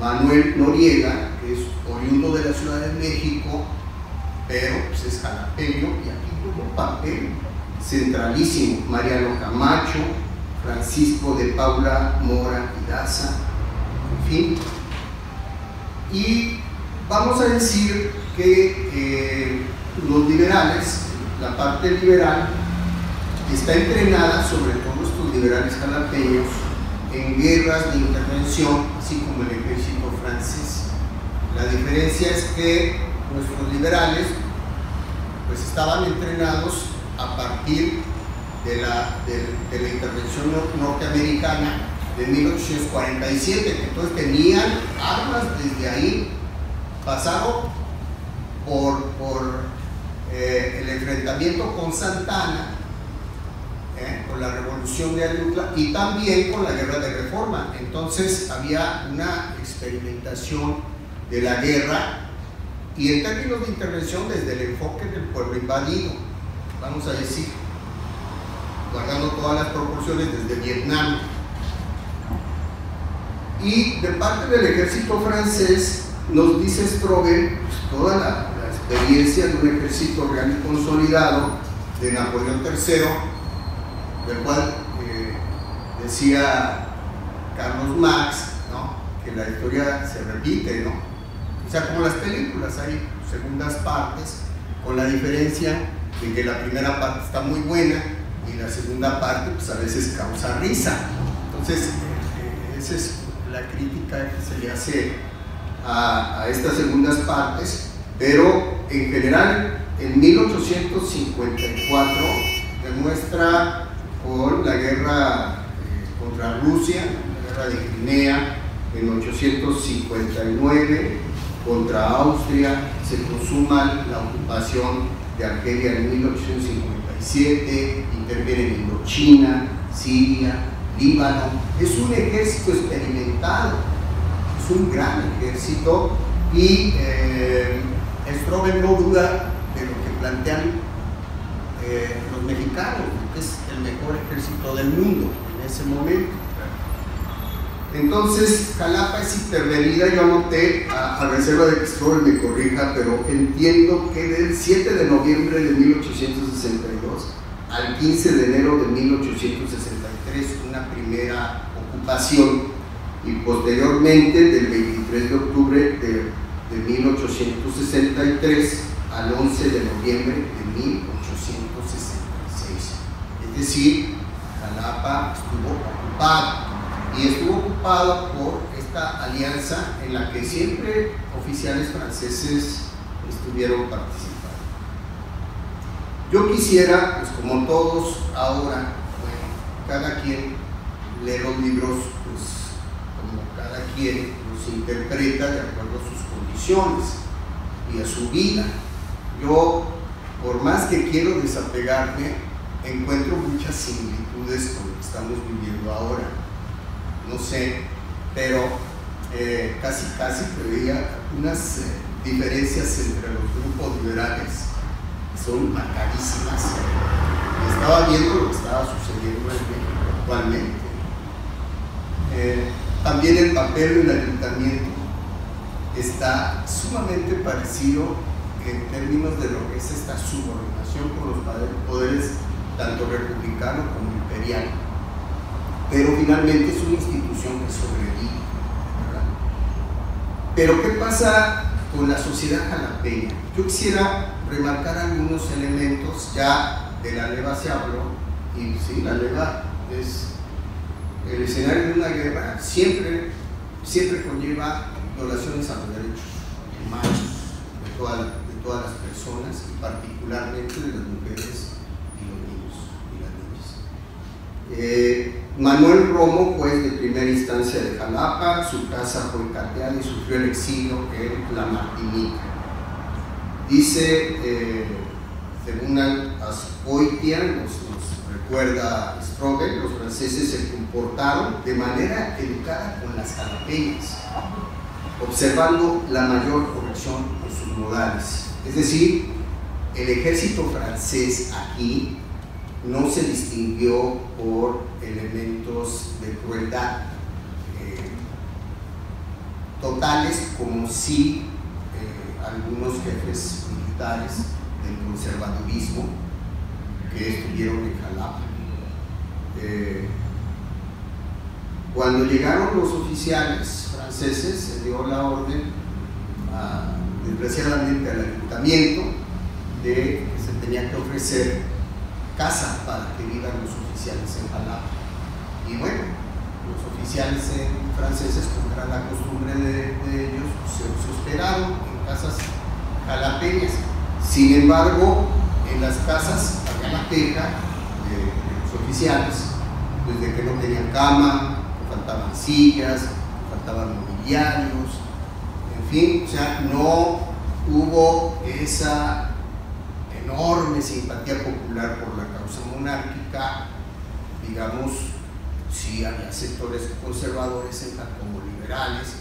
Manuel Noriega, que es oriundo de la Ciudad de México, pero pues, es jalapeño y aquí tuvo papel centralísimo. Mariano Camacho, Francisco de Paula Mora y Daza, en fin. Y vamos a decir que eh, los liberales, la parte liberal, está entrenada, sobre todo estos liberales jalapeños, en guerras de intervención, así como el ejército francés. La diferencia es que nuestros liberales pues estaban entrenados a partir de la, de, la intervención norteamericana de 1847, que entonces tenían armas desde ahí, pasaron por, por eh, el enfrentamiento con Santana, eh, con la revolución de Ayutla y también con la guerra de reforma. Entonces había una experimentación de la guerra y en términos de intervención desde el enfoque del pueblo invadido, vamos a decir, guardando todas las proporciones desde Vietnam. Y de parte del ejército francés, nos dice Strobel, pues, toda la, experiencia de un ejército real y consolidado de Napoleón III, del cual eh, decía Carlos Marx, que la historia se repite, ¿no? O sea, como las películas, hay segundas partes, con la diferencia que la primera parte está muy buena y la segunda parte pues a veces causa risa. Entonces, eh, esa es la crítica que se le hace a, a estas segundas partes pero en general en 1854 demuestra con la guerra eh, contra Rusia, la guerra de Crimea, en 1859 contra Austria, se consuma la ocupación Argelia en 1857, interviene en Indochina, Siria, Líbano. Es un ejército experimentado, es un gran ejército y eh, Strobel no duda de lo que plantean eh, los mexicanos, que es el mejor ejército del mundo en ese momento. Entonces, Jalapa es intervenida, yo anoté, a, reserva de que me corrija, pero entiendo que del 7 de noviembre de 1862 al 15 de enero de 1863 una primera ocupación y posteriormente del 23 de octubre de, de 1863 al 11 de noviembre de 1866. Es decir, Jalapa estuvo ocupado y estuvo ocupado por esta alianza en la que siempre oficiales franceses estuvieron participando. Yo quisiera, pues como todos ahora, bueno, cada quien lee los libros, pues como cada quien los interpreta de acuerdo a sus condiciones y a su vida. Yo, por más que quiero desapegarme, encuentro muchas similitudes con lo que estamos viviendo ahora. No sé, pero eh, casi casi veía unas eh, diferencias entre los grupos liberales son marcadísimas. Estaba viendo lo que estaba sucediendo actualmente. Eh, también el papel del ayuntamiento está sumamente parecido en términos de lo que es esta subordinación con los poderes tanto republicano como imperial. Pero finalmente es una institución que sobrevive. Pero ¿qué pasa con la sociedad jalapeña? Yo quisiera remarcar algunos elementos, ya de la leva se habló, y sí, la leva es el escenario de una guerra, siempre, siempre conlleva violaciones a los derechos humanos de, de todas las personas y particularmente de las mujeres y los niños y las niñas. Eh, Manuel Romo, juez de primera instancia de Jalapa, su casa fue carteada y sufrió el exilio en La Martinica Dice, eh, según Aspoitian, nos, nos recuerda Strobel, los franceses se comportaron de manera educada con las jalapeñas, observando la mayor corrección en sus modales. Es decir, el ejército francés aquí no se distinguió por elementos de crueldad eh, totales como si algunos jefes militares del conservadurismo que estuvieron en Jalapa. Eh, cuando llegaron los oficiales franceses, se dio la orden, desgraciadamente, al ayuntamiento de que se tenía que ofrecer casa para que vivan los oficiales en Jalapa. Y bueno, los oficiales franceses, como era la costumbre de, ellos, se, hospedaron casas jalapeñas. Sin embargo, en las casas la queja de, los oficiales, desde que no tenían cama, faltaban sillas, faltaban mobiliarios, en fin, o sea, no hubo esa enorme simpatía popular por la monárquica, digamos, sí había sectores conservadores en como liberales,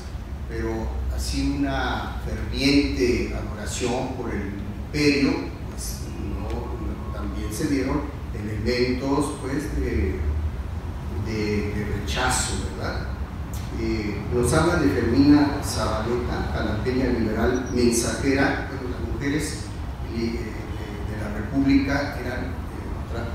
pero así una ferviente adoración por el imperio, pues también se dieron elementos pues, de, rechazo, ¿verdad? Eh, nos habla de Fermina Zabaleta, calapeña liberal mensajera, bueno, las mujeres eh, de, la República eran,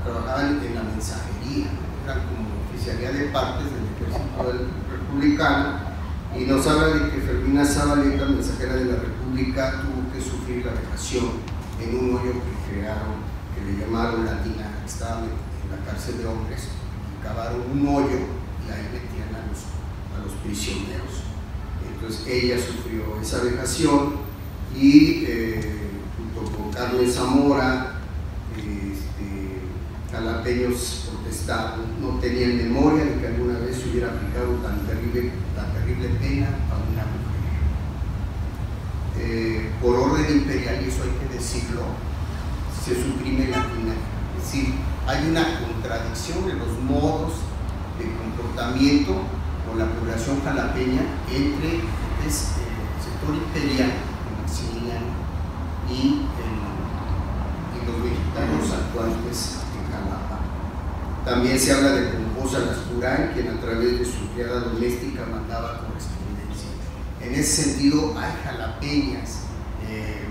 trabajaban en la mensajería, eran como oficialía de partes del ejército republicano y nos habla de que Fermina Zabaleta, mensajera de la República, tuvo que sufrir la vejación en un hoyo que crearon, que le llamaron Latina, que estaba en la cárcel de hombres, cavaron un hoyo y ahí metían a los, a los prisioneros. Entonces ella sufrió esa vejación y eh, junto con Carmen Zamora, jalapeños protestaron, no tenían memoria de que alguna vez se hubiera aplicado tan terrible terrible pena a una mujer. Eh, por orden imperial, y eso hay que decirlo, se suprime la pena. Es decir, hay una contradicción en los modos de comportamiento con la población jalapeña entre el sector imperial, Maximiliano, y, los mexicanos Jalapa. También se habla de Pomposa Lascurán, quien a través de su criada doméstica mandaba correspondencia. En ese sentido, hay jalapeñas eh,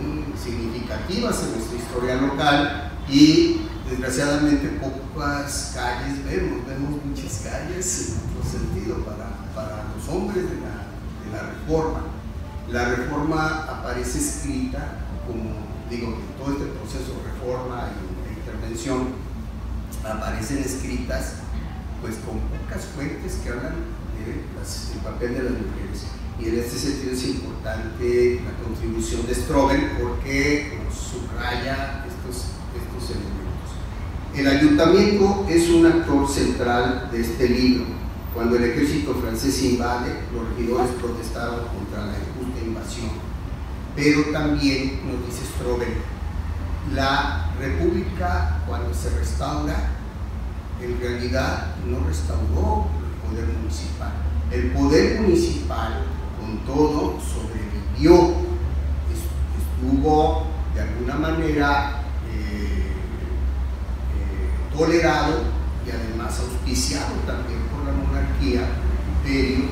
muy significativas en nuestra historia local y desgraciadamente pocas calles vemos, vemos muchas calles en otro sentido para, para los hombres de la, de la reforma. La reforma aparece escrita como, digo, todo este proceso de reforma e intervención aparecen escritas pues con pocas fuentes que hablan del papel de las mujeres. Y en este sentido es importante la contribución de Strobel porque subraya estos, estos elementos. El ayuntamiento es un actor central de este libro. Cuando el ejército francés invade, los regidores protestaron contra la injusta invasión. Pero también, nos dice Strobel, la república cuando se restaura, en realidad no restauró el poder municipal. El poder municipal, con todo, sobrevivió, estuvo de alguna manera eh, eh, tolerado y además auspiciado también por la monarquía, imperio,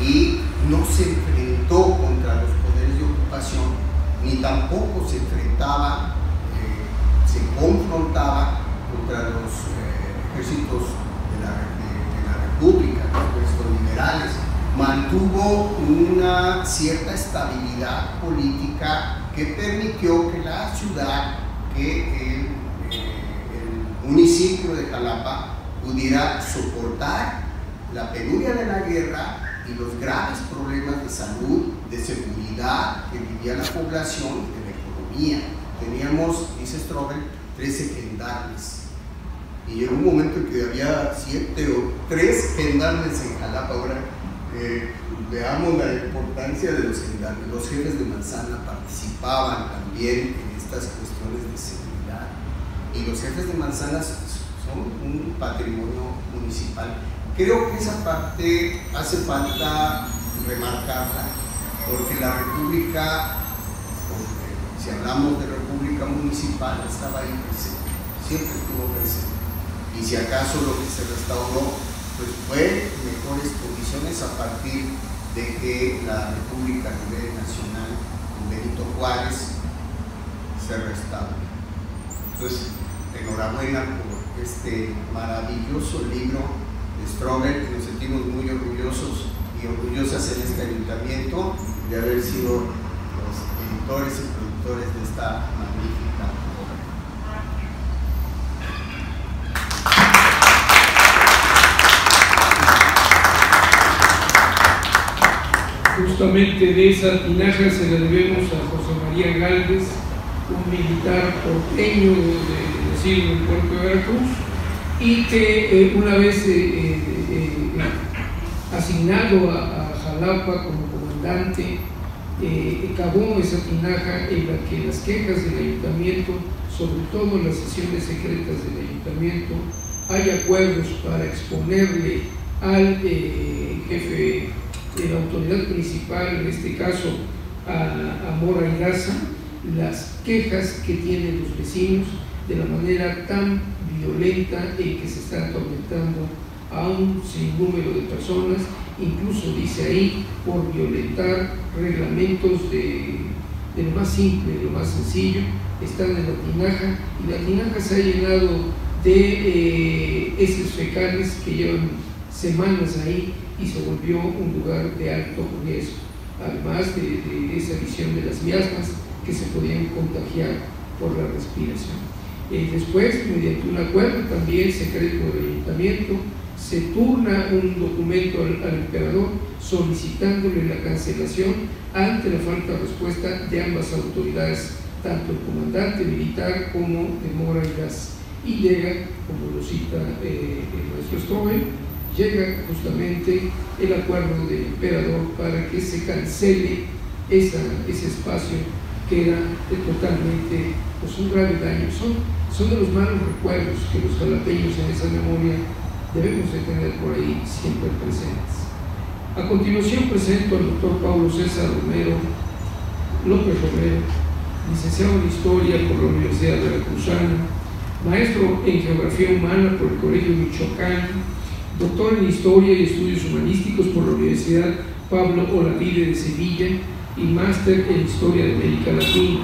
y no se enfrentó contra los poderes de ocupación, ni tampoco se enfrentaba, eh, se confrontaba contra los ejércitos de la, República, los ejércitos liberales. Mantuvo una cierta estabilidad política que permitió que la ciudad, que el, el municipio de Jalapa pudiera soportar la penuria de la guerra y los graves problemas de salud, de seguridad que vivía la población, de la economía. Teníamos, dice Strobel, 13 gendarmes. Y llegó un momento en que había siete o tres gendarmes en Jalapa. Ahora eh, veamos la importancia de los gendarmes. Los jefes de manzana participaban también en estas cuestiones de seguridad. Y los jefes de manzana son un patrimonio municipal. Creo que esa parte hace falta remarcarla, porque la República, si hablamos de República Municipal, estaba ahí presente, siempre estuvo presente. Y si acaso lo que se restauró pues fue mejores condiciones a partir de que la República a nivel nacional, con Benito Juárez, se restauró. Entonces, enhorabuena por este maravilloso libro de Strobel, que nos sentimos muy orgullosos y orgullosas en este ayuntamiento de haber sido los editores y productores de esta magnífica Justamente de esa tinaja se la debemos a José María Galvez, un militar porteño de, decir del puerto de Veracruz, y que eh, una vez eh, eh, asignado a, a, Jalapa como comandante, acabó esa tinaja en la que las quejas del ayuntamiento, sobre todo en las sesiones secretas del ayuntamiento, hay acuerdos para exponerle al jefe de la autoridad principal, en este caso a, a Mora y Gaza, las quejas que tienen los vecinos de la manera tan violenta en que se está atormentando a un sinnúmero de personas, incluso dice ahí, por violentar reglamentos de, lo más simple, de lo más sencillo, están en la tinaja y la tinaja se ha llenado de eh, heces fecales que llevan semanas ahí y se volvió un lugar de alto riesgo, además de, esa visión de las miasmas que se podían contagiar por la respiración. Eh, después, mediante un acuerdo también secreto del ayuntamiento, se turna un documento al, al, emperador solicitándole la cancelación ante la falta de respuesta de ambas autoridades, tanto el comandante militar como de Mora y Gas. Y llega, como lo cita eh, el maestro Strobel, llega justamente el acuerdo del emperador para que se cancele esa, ese espacio que era totalmente pues, un grave daño. Son, son de los malos recuerdos que los jalapeños en esa memoria debemos de tener por ahí siempre presentes. A continuación presento al doctor Pablo César Romero López Romero, licenciado en Historia por la Universidad de Veracruzana, maestro en Geografía Humana por el Colegio Michoacán, doctor en Historia y Estudios Humanísticos por la Universidad Pablo Olavide de Sevilla y máster en Historia de América Latina.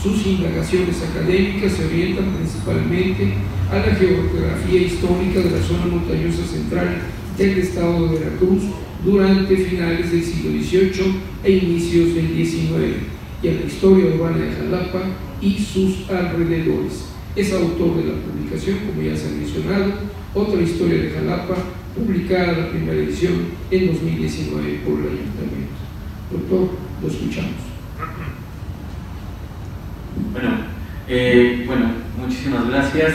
Sus indagaciones académicas se orientan principalmente a la geografía histórica de la zona montañosa central del estado de Veracruz durante finales del siglo XVIII e inicios del XIX y a la historia urbana de Jalapa y sus alrededores. Es autor de la publicación, como ya se ha mencionado, Otra historia de Jalapa, publicada la primera edición en 2019 por el Ayuntamiento. Doctor, lo escuchamos. Bueno, eh, bueno, muchísimas gracias,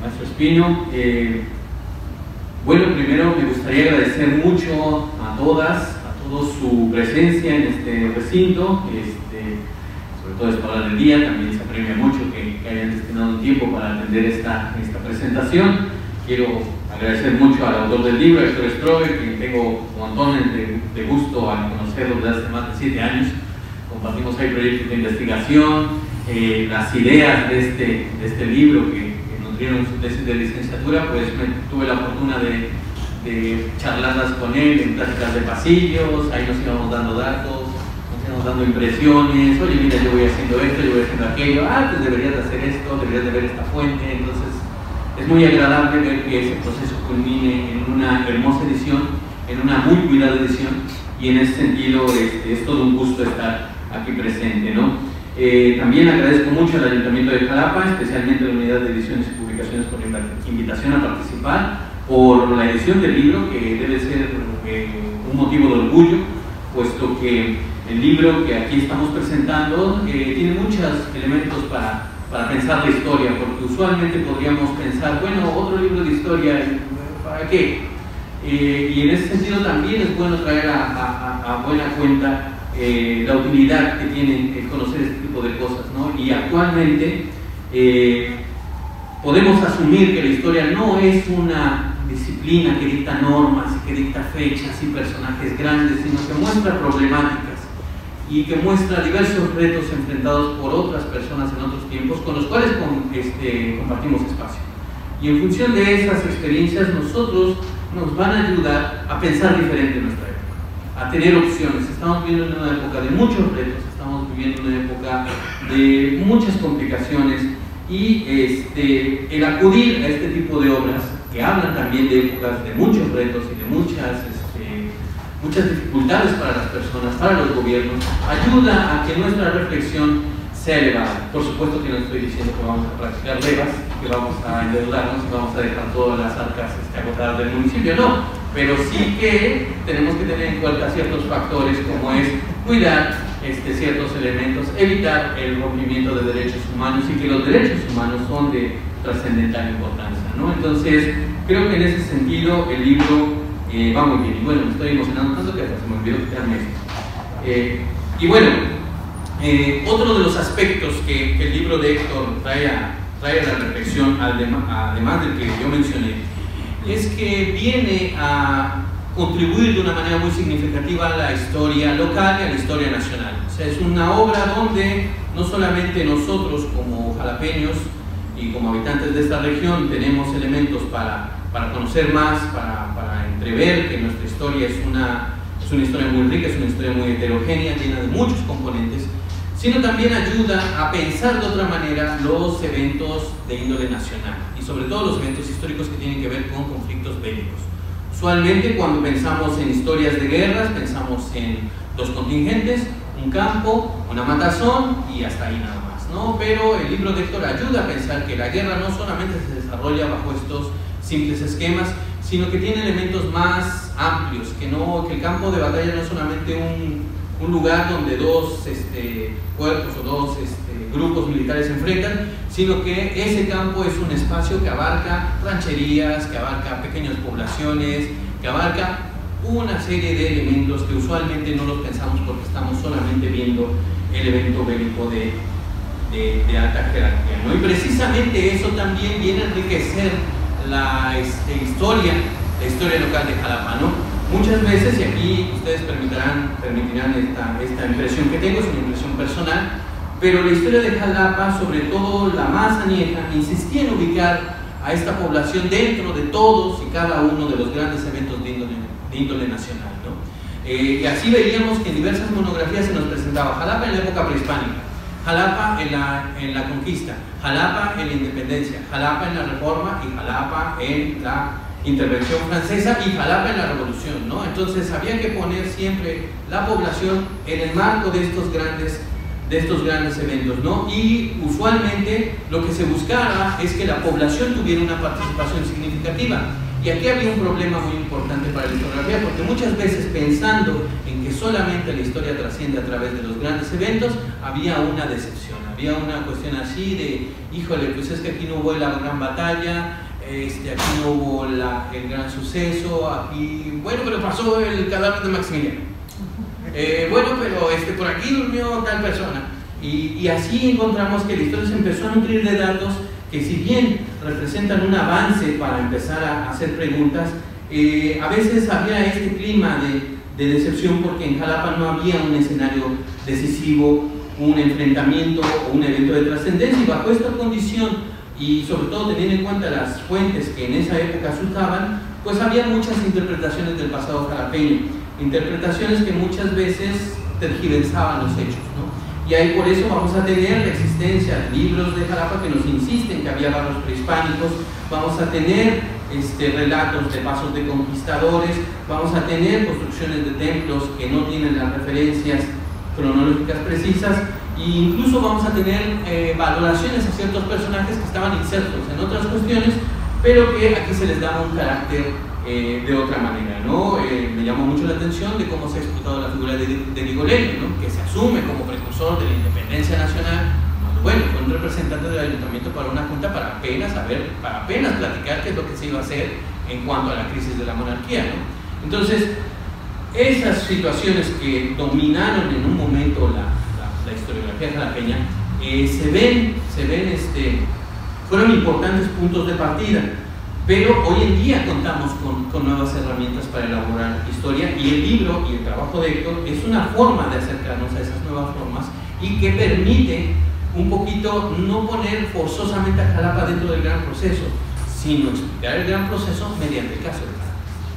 maestro Espino. Eh, bueno, primero me gustaría agradecer mucho a todas, a todos su presencia en este recinto, este, sobre todo esta hora del día, también se apremia mucho que, hayan destinado un tiempo para atender esta, esta presentación. Quiero agradecer mucho al autor del libro, Héctor Strober, que tengo montones de, de gusto al conocerlo desde hace más de siete años. Compartimos ahí proyectos de investigación, eh, las ideas de este, de este libro que, que, nutrieron su tesis de licenciatura, pues tuve la fortuna de, de, charlarlas con él en pláticas de pasillos, ahí nos íbamos dando datos, nos íbamos dando impresiones, oye mira yo voy haciendo esto, yo voy haciendo aquello, ah pues deberías de hacer esto, deberías de ver esta fuente, entonces es muy agradable ver que ese proceso culmine en una hermosa edición, en una muy cuidada edición, y en ese sentido este, es todo un gusto estar aquí presente. ¿no? Eh, también agradezco mucho al Ayuntamiento de Jalapa, especialmente a la Unidad de Ediciones y Publicaciones por la invitación a participar, por la edición del libro, que debe ser eh, un motivo de orgullo, puesto que el libro que aquí estamos presentando eh, tiene muchos elementos para, para pensar la historia, porque usualmente podríamos pensar, bueno, otro libro de historia, ¿para qué? Eh, y en ese sentido también es bueno traer a, buena cuenta eh, la utilidad que tiene el conocer este tipo de cosas. ¿no? Y actualmente eh, podemos asumir que la historia no es una disciplina que dicta normas que dicta fechas y personajes grandes, sino que muestra problemáticas y que muestra diversos retos enfrentados por otras personas en otros tiempos con los cuales con, este, compartimos espacio. Y en función de esas experiencias nosotros nos van a ayudar a pensar diferente nuestra vida a tener opciones. Estamos viviendo en una época de muchos retos, estamos viviendo en una época de muchas complicaciones y este, el acudir a este tipo de obras que hablan también de épocas de muchos retos y de muchas, este, muchas dificultades para las personas, para los gobiernos, ayuda a que nuestra reflexión sea elevada. Por supuesto que no estoy diciendo que vamos a practicar levas, que vamos a endeudarnos y vamos a dejar todas las arcas este, agotadas del municipio, no pero sí que tenemos que tener en cuenta ciertos factores como es cuidar este, ciertos elementos, evitar el rompimiento de derechos humanos y que los derechos humanos son de trascendental importancia. ¿no? Entonces, creo que en ese sentido el libro eh, va muy bien. Y bueno, me estoy emocionando tanto que hasta se me olvidó quitarme esto. Eh, y bueno, eh, otro de los aspectos que, el libro de Héctor trae a, trae la reflexión, además del que yo mencioné, es que viene a contribuir de una manera muy significativa a la historia local y a la historia nacional. O sea, es una obra donde no solamente nosotros como jalapeños y como habitantes de esta región tenemos elementos para, para conocer más, para, para, entrever que nuestra historia es una, es una historia muy rica, es una historia muy heterogénea, llena de muchos componentes, sino también ayuda a pensar de otra manera los eventos de índole nacional y sobre todo los eventos históricos que tienen que ver con conflictos bélicos. Usualmente cuando pensamos en historias de guerras, pensamos en dos contingentes, un campo, una matazón y hasta ahí nada más, ¿no? Pero el libro de Héctor ayuda a pensar que la guerra no solamente se desarrolla bajo estos simples esquemas, sino que tiene elementos más amplios, que, no, que el campo de batalla no es solamente un un lugar donde dos este, cuerpos o dos este, grupos militares se enfrentan, sino que ese campo es un espacio que abarca rancherías, que abarca pequeñas poblaciones, que abarca una serie de elementos que usualmente no los pensamos porque estamos solamente viendo el evento bélico de, alta jerarquía. ¿no? Y precisamente eso también viene a enriquecer la este, historia, la historia local de Jalapa. ¿no? Muchas veces, y aquí ustedes permitirán, permitirán esta, impresión que tengo, es una impresión personal, pero la historia de Jalapa, sobre todo la más añeja, insistía en ubicar a esta población dentro de todos y cada uno de los grandes eventos de índole, nacional. Eh, y así veíamos que en diversas monografías se nos presentaba Jalapa en la época prehispánica, Jalapa en la, en la conquista, Jalapa en la independencia, Jalapa en la reforma y Jalapa en la intervención francesa y Jalapa en la revolución, ¿no? Entonces había que poner siempre la población en el marco de estos grandes de estos grandes eventos, ¿no? Y usualmente lo que se buscaba es que la población tuviera una participación significativa. Y aquí había un problema muy importante para la historiografía, porque muchas veces pensando en que solamente la historia trasciende a través de los grandes eventos, había una decepción, había una cuestión así de, híjole, pues es que aquí no hubo la gran batalla, este, aquí no hubo el gran suceso, aquí, bueno, pero pasó el cadáver de Maximiliano. Eh, bueno, pero este, por aquí durmió tal persona. Y, y así encontramos que la historia se empezó a nutrir de datos que si bien representan un avance para empezar a hacer preguntas, eh, a veces había este clima de, de, decepción porque en Jalapa no había un escenario decisivo, un enfrentamiento o un evento de trascendencia y bajo esta condición y sobre todo teniendo en cuenta las fuentes que en esa época se usaban, pues había muchas interpretaciones del pasado jalapeño, interpretaciones que muchas veces tergiversaban los hechos. ¿no? Y ahí por eso vamos a tener la existencia de libros de Jalapa que nos insisten que había barrios prehispánicos, vamos a tener este, relatos de pasos de conquistadores, vamos a tener construcciones de templos que no tienen las referencias cronológicas precisas, e incluso vamos a tener eh, valoraciones a ciertos personajes que estaban insertos en otras cuestiones, pero que aquí se les daba un carácter eh, de otra manera. ¿no? Eh, me llamó mucho la atención de cómo se ha explotado la figura de, de ¿no? que se asume como precursor de la independencia nacional. Bueno, fue un representante del ayuntamiento para una junta para apenas saber, para apenas platicar qué es lo que se iba a hacer en cuanto a la crisis de la monarquía. ¿no? Entonces, esas situaciones que dominaron en un momento la, la, historiografía jalapeña eh, se ven, se ven este, fueron importantes puntos de partida. Pero hoy en día contamos con, con, nuevas herramientas para elaborar historia y el libro y el trabajo de Héctor es una forma de acercarnos a esas nuevas formas y que permite un poquito no poner forzosamente a Jalapa dentro del gran proceso, sino explicar el gran proceso mediante el caso de Jalapa.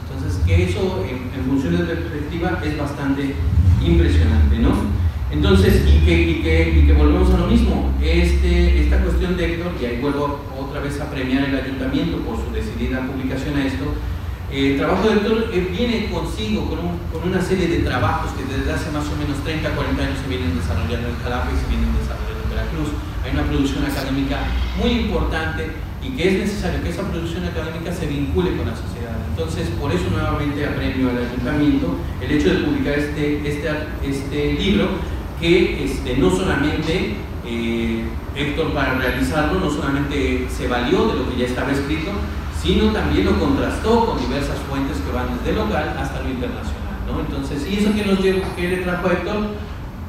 Entonces, que eso en, en función de perspectiva es bastante impresionante, ¿no? Entonces, y que, y, que, y que, volvemos a lo mismo, este, esta cuestión de Héctor, y ahí vuelvo otra vez a premiar el ayuntamiento por su decidida publicación a esto, eh, el trabajo de Héctor eh, viene consigo con, un, con, una serie de trabajos que desde hace más o menos 30, 40 años se vienen desarrollando en Jalapa y se vienen desarrollando en Veracruz. Hay una producción académica muy importante y que es necesario que esa producción académica se vincule con la sociedad. Entonces, por eso nuevamente apremio al ayuntamiento el hecho de publicar este, este, este libro que este, no solamente eh, Héctor para realizarlo, no solamente se valió de lo que ya estaba escrito, sino también lo contrastó con diversas fuentes que van desde local hasta lo internacional. ¿no? Entonces, ¿y eso que nos llevó, qué le trajo a Héctor?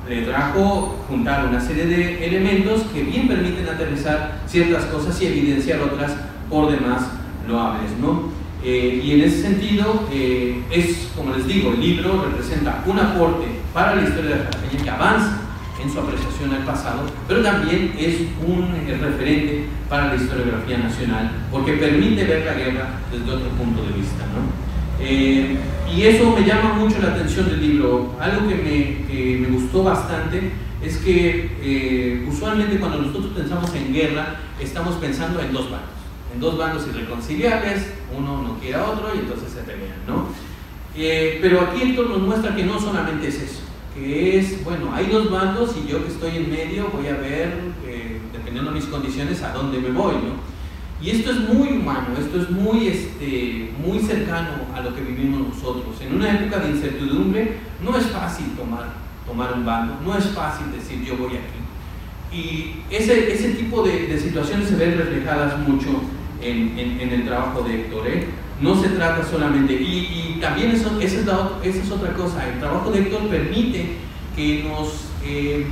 Le trajo juntar una serie de elementos que bien permiten aterrizar ciertas cosas y evidenciar otras por demás loables. ¿no? Eh, y en ese sentido, eh, es, como les digo, el libro representa un aporte para la historia de Jalapeña que avanza en su apreciación al pasado, pero también es un referente para la historiografía nacional, porque permite ver la guerra desde otro punto de vista. ¿no? Eh, y eso me llama mucho la atención del libro. Algo que me, que me gustó bastante es que eh, usualmente cuando nosotros pensamos en guerra, estamos pensando en dos bandos, en dos bandos irreconciliables, uno no quiere a otro y entonces se pelean. ¿no? Eh, pero aquí Héctor nos muestra que no solamente es eso, que es, bueno, hay dos bandos y yo que estoy en medio voy a ver, eh, dependiendo de mis condiciones, a dónde me voy, ¿no? Y esto es muy humano, esto es muy, este, muy cercano a lo que vivimos nosotros. En una época de incertidumbre no es fácil tomar, tomar un bando, no es fácil decir yo voy aquí. Y ese, ese tipo de, de situaciones se ven reflejadas mucho en, en, el trabajo de Héctor. ¿eh? No se trata solamente, y, también eso, es otra cosa, el trabajo de Héctor permite que nos eh,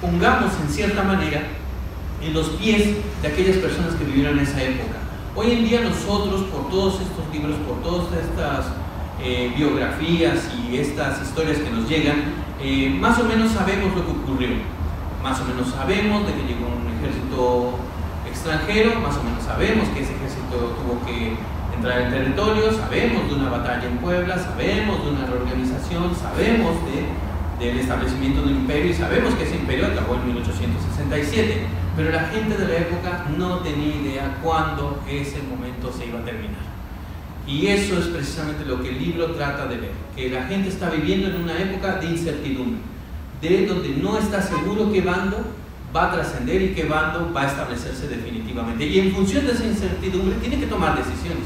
pongamos en cierta manera en los pies de aquellas personas que vivieron en esa época. Hoy en día nosotros, por todos estos libros, por todas estas eh, biografías y estas historias que nos llegan, eh, más o menos sabemos lo que ocurrió. Más o menos sabemos de que llegó un ejército extranjero, más o menos sabemos que ese ejército tuvo que entrar en territorio, sabemos de una batalla en Puebla, sabemos de una reorganización, sabemos de del establecimiento de un imperio y sabemos que ese imperio acabó en 1867, pero la gente de la época no tenía idea cuándo ese momento se iba a terminar. Y eso es precisamente lo que el libro trata de ver, que la gente está viviendo en una época de incertidumbre, de donde no está seguro qué bando va a trascender y qué bando va a establecerse definitivamente. Y en función de esa incertidumbre tiene que tomar decisiones.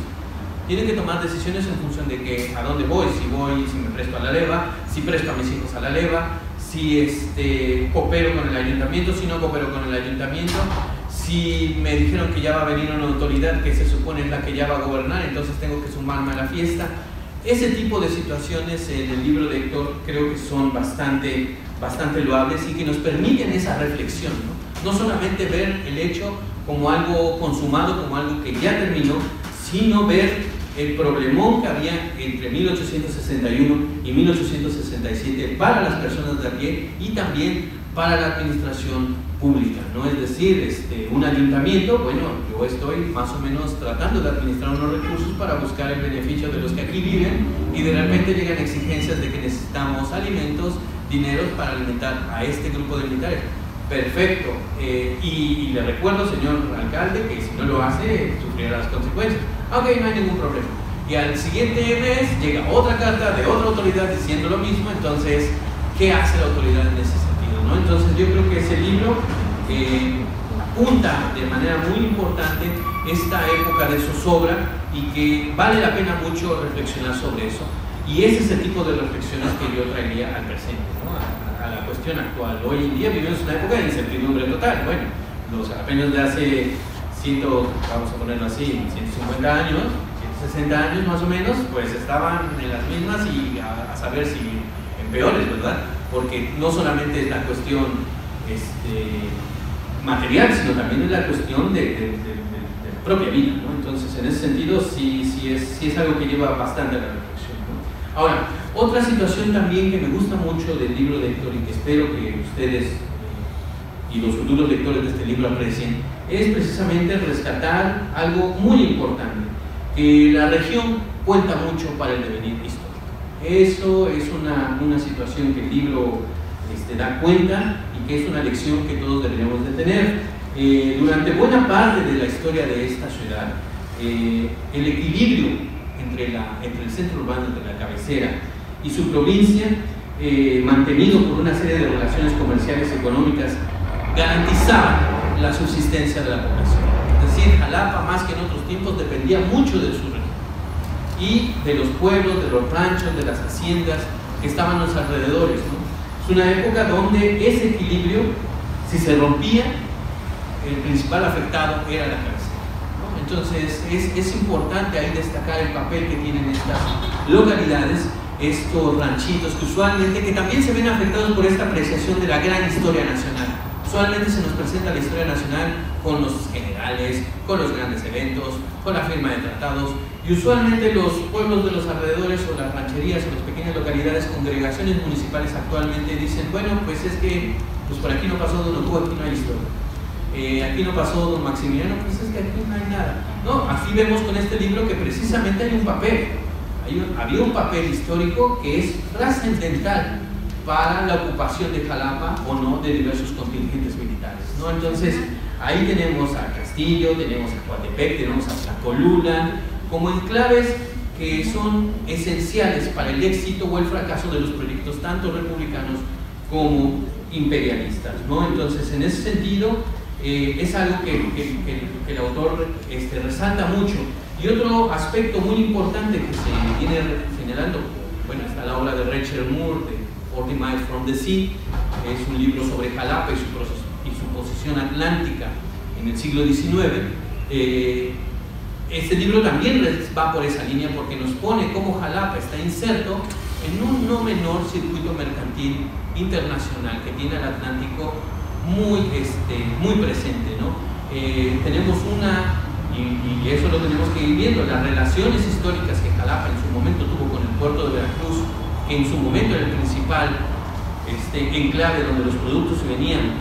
Tiene que tomar decisiones en función de que a dónde voy, si voy, si me presto a la leva, si presto a mis hijos a la leva, si este, coopero con el ayuntamiento, si no coopero con el ayuntamiento, si me dijeron que ya va a venir una autoridad que se supone es la que ya va a gobernar, entonces tengo que sumarme a la fiesta. Ese tipo de situaciones en el libro de Héctor creo que son bastante, bastante loables y que nos permiten esa reflexión. ¿no? no solamente ver el hecho como algo consumado, como algo que ya terminó, sino ver el problemón que había entre 1861 y 1867 para las personas de a pie y también para la administración pública, ¿no? Es decir, este, un ayuntamiento, bueno, yo estoy más o menos tratando de administrar unos recursos para buscar el beneficio de los que aquí viven y de repente llegan exigencias de que necesitamos alimentos, dineros para alimentar a este grupo de militares. Perfecto. Eh, y, le recuerdo, señor alcalde, que si no lo hace, sufrirá las consecuencias. Ok, no hay ningún problema. Y al siguiente mes llega otra carta de otra autoridad diciendo lo mismo, entonces, ¿qué hace la autoridad en ese sentido? ¿no? Entonces yo creo que ese libro eh, de manera muy importante esta época de zozobra y que vale la pena mucho reflexionar sobre eso. Y ese es el tipo de reflexiones que yo traería al presente, a, la cuestión actual. Hoy en día vivimos una época de incertidumbre total. Bueno, los apenas de hace 100, vamos a ponerlo así, 150 años, 160 años más o menos, pues estaban en las mismas y a, saber si en peores, ¿verdad? Porque no solamente es la cuestión este, material, sino también es la cuestión de, la propia vida. Entonces, en ese sentido, sí, sí, es, algo que lleva bastante a la. Ahora, otra situación también que me gusta mucho del libro de Héctor y que espero que ustedes y los futuros lectores de este libro aprecien, es precisamente rescatar algo muy importante, que la región cuenta mucho para el devenir histórico. Eso es una, una situación que el libro este, da cuenta y que es una lección que todos deberíamos de tener. Eh, durante buena parte de la historia de esta ciudad, eh, el equilibrio entre, el centro urbano, entre la cabecera y su provincia, eh, mantenido por una serie de relaciones comerciales y económicas, garantizaba la subsistencia de la población. Es decir, Jalapa, más que en otros tiempos, dependía mucho de su región y de los pueblos, de los ranchos, de las haciendas que estaban a los alrededores. Es una época donde ese equilibrio, si se rompía, el principal afectado era la cabeza. Entonces es, importante ahí destacar el papel que tienen estas localidades, estos ranchitos que usualmente, que también se ven afectados por esta apreciación de la gran historia nacional. Usualmente se nos presenta la historia nacional con los generales, con los grandes eventos, con la firma de tratados, y usualmente los pueblos de los alrededores o las rancherías o las pequeñas localidades, congregaciones municipales actualmente dicen, bueno, pues es que pues por aquí no pasó Don Ocu, aquí no hay historia. Eh, aquí no pasó Don Maximiliano, pues es que aquí no hay nada. No, aquí vemos con este libro que precisamente hay un papel, hay había un papel histórico que es trascendental para la ocupación de Jalapa o no de diversos contingentes militares. ¿no? Entonces, ahí tenemos a Castillo, tenemos a Coatepec, tenemos a Tlacolula, como enclaves que son esenciales para el éxito o el fracaso de los proyectos tanto republicanos como imperialistas. ¿no? Entonces, en ese sentido, eh, es algo que, el autor este, resalta mucho. Y otro aspecto muy importante que se viene señalando, bueno, está la obra de Rachel Moore, de 40 Miles from the Sea, es un libro sobre Jalapa y su, posición atlántica en el siglo XIX. Eh, este libro también va por esa línea porque nos pone cómo Jalapa está inserto en un no menor circuito mercantil internacional que tiene al Atlántico muy, este, muy presente. ¿no? Eh, tenemos una, y, y, eso lo tenemos que ir viendo, las relaciones históricas que Jalapa en su momento tuvo con el puerto de Veracruz, que en su momento era el principal este, enclave donde los productos venían,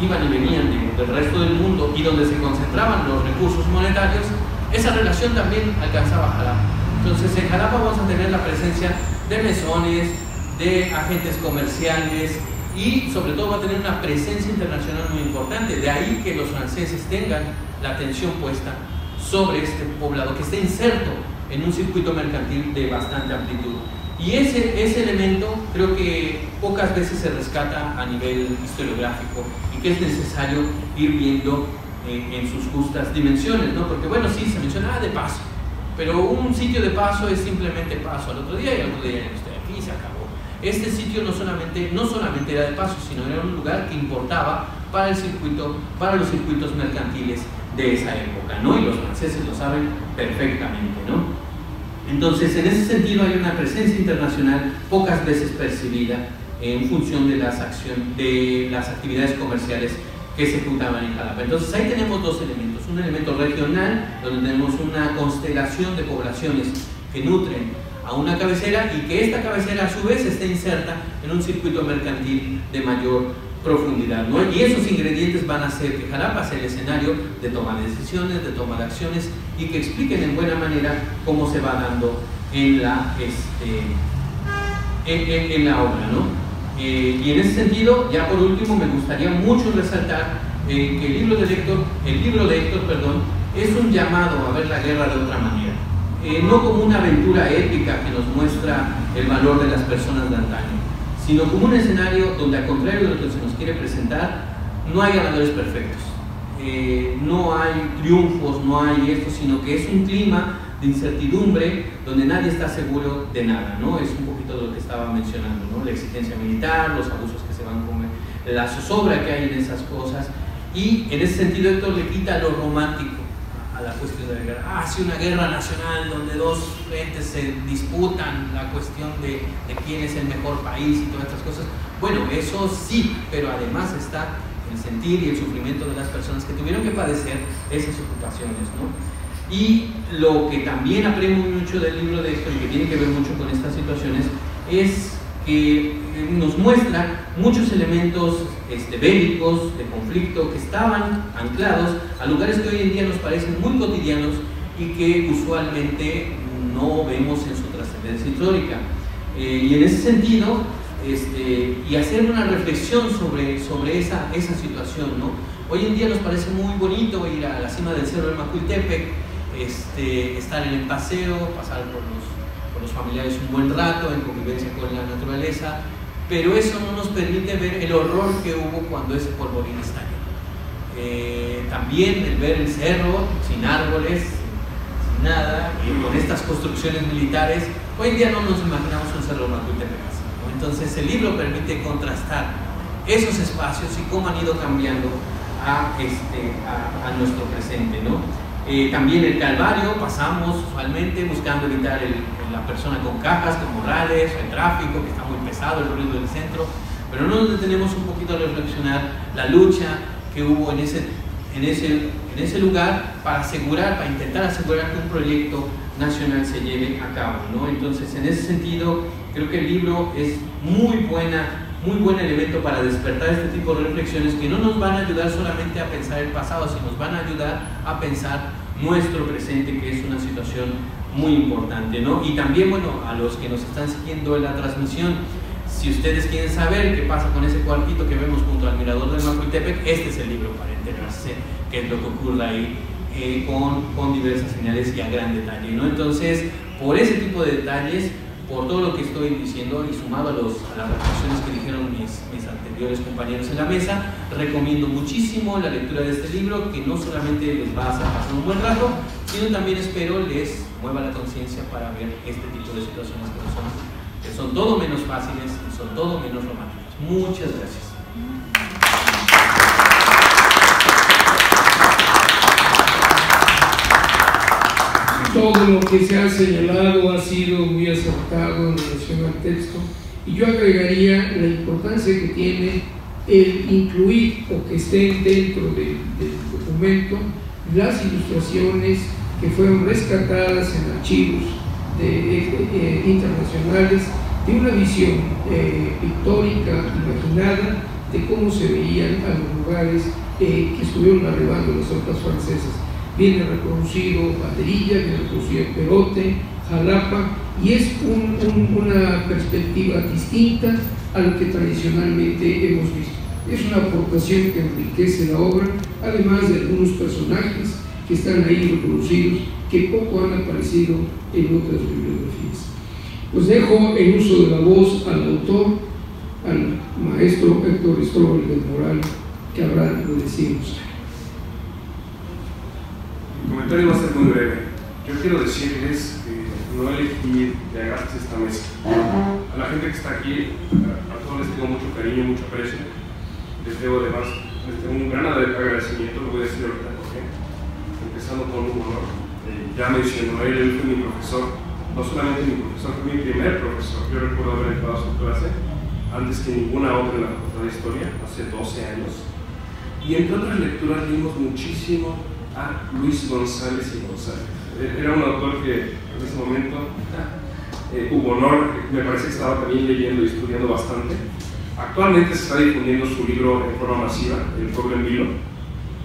iban y venían del resto del mundo y donde se concentraban los recursos monetarios, esa relación también alcanzaba Jalapa. Entonces en Jalapa vamos a tener la presencia de mesones, de agentes comerciales y sobre todo va a tener una presencia internacional muy importante. De ahí que los franceses tengan la atención puesta sobre este poblado que está inserto en un circuito mercantil de bastante amplitud. Y ese, ese elemento creo que pocas veces se rescata a nivel historiográfico y que es necesario ir viendo en, sus justas dimensiones, ¿no? Porque bueno, sí, se menciona ah, de paso, pero un sitio de paso es simplemente paso al otro día y al otro día ya estoy aquí y se acabó. Este sitio no solamente, no solamente era de paso, sino era un lugar que importaba para el circuito, para los circuitos mercantiles de esa época, ¿no? Y los franceses lo saben perfectamente, ¿no? Entonces, en ese sentido hay una presencia internacional pocas veces percibida en función de las, acción, de las actividades comerciales que se juntaban en Jalapa. Entonces ahí tenemos dos elementos, un elemento regional, donde tenemos una constelación de poblaciones que nutren a una cabecera y que esta cabecera a su vez esté inserta en un circuito mercantil de mayor profundidad. ¿no? Y esos ingredientes van a hacer que Jalapa sea el escenario de toma de decisiones, de toma de acciones y que expliquen en buena manera cómo se va dando en la, este, en, la obra. ¿no? Eh, y en ese sentido, ya por último, me gustaría mucho resaltar eh, que el libro de Héctor, el libro de perdón, es un llamado a ver la guerra de otra manera. Eh, no como una aventura épica que nos muestra el valor de las personas de antaño, sino como un escenario donde, al contrario de lo que se nos quiere presentar, no hay ganadores perfectos, no hay triunfos, no hay esto, sino que es un clima de incertidumbre donde nadie está seguro de nada, ¿no? Es un poquito de lo que estaba mencionando, ¿no? La exigencia militar, los abusos que se van con la zozobra que hay en esas cosas y en ese sentido esto le quita lo romántico a la cuestión de la guerra. Ah, una guerra nacional donde dos frentes se disputan la cuestión de, quién es el mejor país y todas estas cosas. Bueno, eso sí, pero además está el sentir y el sufrimiento de las personas que tuvieron que padecer esas ocupaciones, ¿no? Y lo que también aprendo mucho del libro de esto y que tiene que ver mucho con estas situaciones es que nos muestra muchos elementos este, bélicos, de conflicto, que estaban anclados a lugares que hoy en día nos parecen muy cotidianos y que usualmente no vemos en su trascendencia histórica. Eh, y en ese sentido, este, y hacer una reflexión sobre, sobre esa, esa situación, ¿no? Hoy en día nos parece muy bonito ir a la cima del Cerro del Macuiltepec, este, estar en el paseo, pasar por los, por los familiares un buen rato en convivencia con la naturaleza, pero eso no nos permite ver el horror que hubo cuando ese polvorín estalló. Eh, también el ver el cerro sin árboles, sin nada, y con estas construcciones militares, hoy en día no nos imaginamos un cerro Macuiltepec ¿no? Entonces el libro permite contrastar esos espacios y cómo han ido cambiando a, este, a, a nuestro presente. ¿no? Eh, también el Calvario, pasamos usualmente buscando evitar la persona con cajas, con morrales, el tráfico, que está muy pesado, el ruido del centro, pero no nos detenemos un poquito a reflexionar la lucha que hubo en ese, en ese, en ese lugar para asegurar, para intentar asegurar que un proyecto nacional se lleve a cabo. ¿no? Entonces, en ese sentido, creo que el libro es muy buena muy buen elemento para despertar este tipo de reflexiones que no nos van a ayudar solamente a pensar el pasado, sino nos van a ayudar a pensar nuestro presente, que es una situación muy importante, ¿no? Y también, bueno, a los que nos están siguiendo en la transmisión, si ustedes quieren saber qué pasa con ese cuartito que vemos junto al mirador del Macuitepec, este es el libro para enterarse qué es lo que ocurre ahí eh, con, con diversas señales y a gran detalle, ¿no? Entonces, por ese tipo de detalles, por todo lo que estoy diciendo y sumado a, los, a las reflexiones que dijeron mis, mis, anteriores compañeros en la mesa, recomiendo muchísimo la lectura de este libro que no solamente les va a hacer pasar un buen rato, sino también espero les mueva la conciencia para ver este tipo de situaciones que son, que son todo menos fáciles y son todo menos románticas. Muchas gracias. todo lo que se ha señalado ha sido muy acertado en relación al texto y yo agregaría la importancia que tiene el incluir o que estén dentro del documento las ilustraciones que fueron rescatadas en archivos de, internacionales de una visión eh, pictórica, imaginada de cómo se veían a los lugares eh, que estuvieron arribando las otras francesas. Viene reconocido Banderilla, viene reconocido Perote, Jalapa, y es una perspectiva distinta a lo que tradicionalmente hemos visto. Es una aportación que enriquece la obra, además de algunos personajes que están ahí reproducidos, que poco han aparecido en otras bibliografías. Pues dejo el uso de la voz al autor, al maestro Héctor Strobel del Moral, que habrá de decirnos. El comentario va a ser muy breve. Yo quiero decirles que no elegí de agarrarse esta mesa. A la gente que está aquí, a todos les tengo mucho cariño, mucho aprecio. Les debo además les tengo un gran agradecimiento, lo voy a decir ahorita, empezando con un honor. Eh, ya mencionó él, él fue mi profesor, no solamente mi profesor, fue mi primer profesor. Yo recuerdo haber entrado a su clase antes que ninguna otra en la Facultad de Historia, hace 12 años. Y entre otras lecturas leímos muchísimo a Luis González y González. Era un autor que en ese momento eh, hubo honor, me parece que estaba también leyendo y estudiando bastante. Actualmente se está difundiendo su libro en forma masiva, El pueblo en vilo,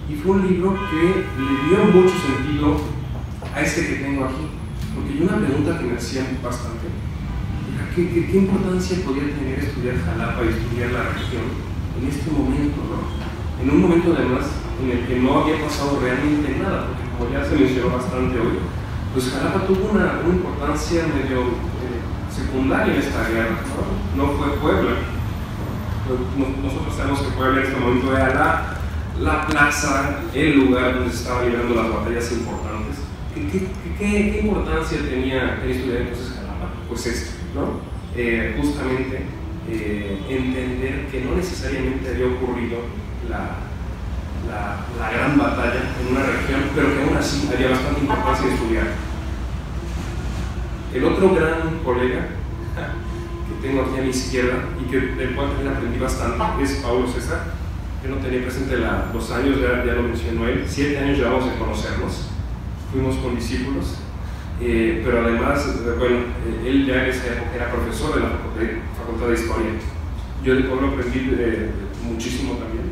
y fue un libro que le dio mucho sentido a este que tengo aquí. Porque yo una pregunta que me hacían bastante era ¿qué, qué, importancia podía tener estudiar Jalapa y estudiar la región en este momento, ¿no? En un momento además en el que no había pasado realmente nada, porque como ya se mencionó bastante hoy, pues Jalapa tuvo una, importancia medio eh, secundaria en esta guerra, ¿no? no fue Puebla. Nosotros sabemos que Puebla en este momento era la, la plaza, el lugar donde se estaban librando las batallas importantes. ¿Qué, qué, qué, importancia tenía el estudiar entonces Jalapa? Pues esto, ¿no? Eh, justamente eh, entender que no necesariamente había ocurrido la la, la, gran batalla en una región, pero que aún así había bastante importancia de estudiar. El otro gran colega que tengo aquí a mi izquierda y que, del cual también aprendí bastante es Paulo César. Yo no tenía presente la, los años, ya, ya, lo mencionó él, siete años llevamos de conocernos, fuimos con discípulos, eh, pero además, eh, bueno, eh, él ya en esa época era profesor de la Facultad de Historia. Yo de Pablo aprendí muchísimo también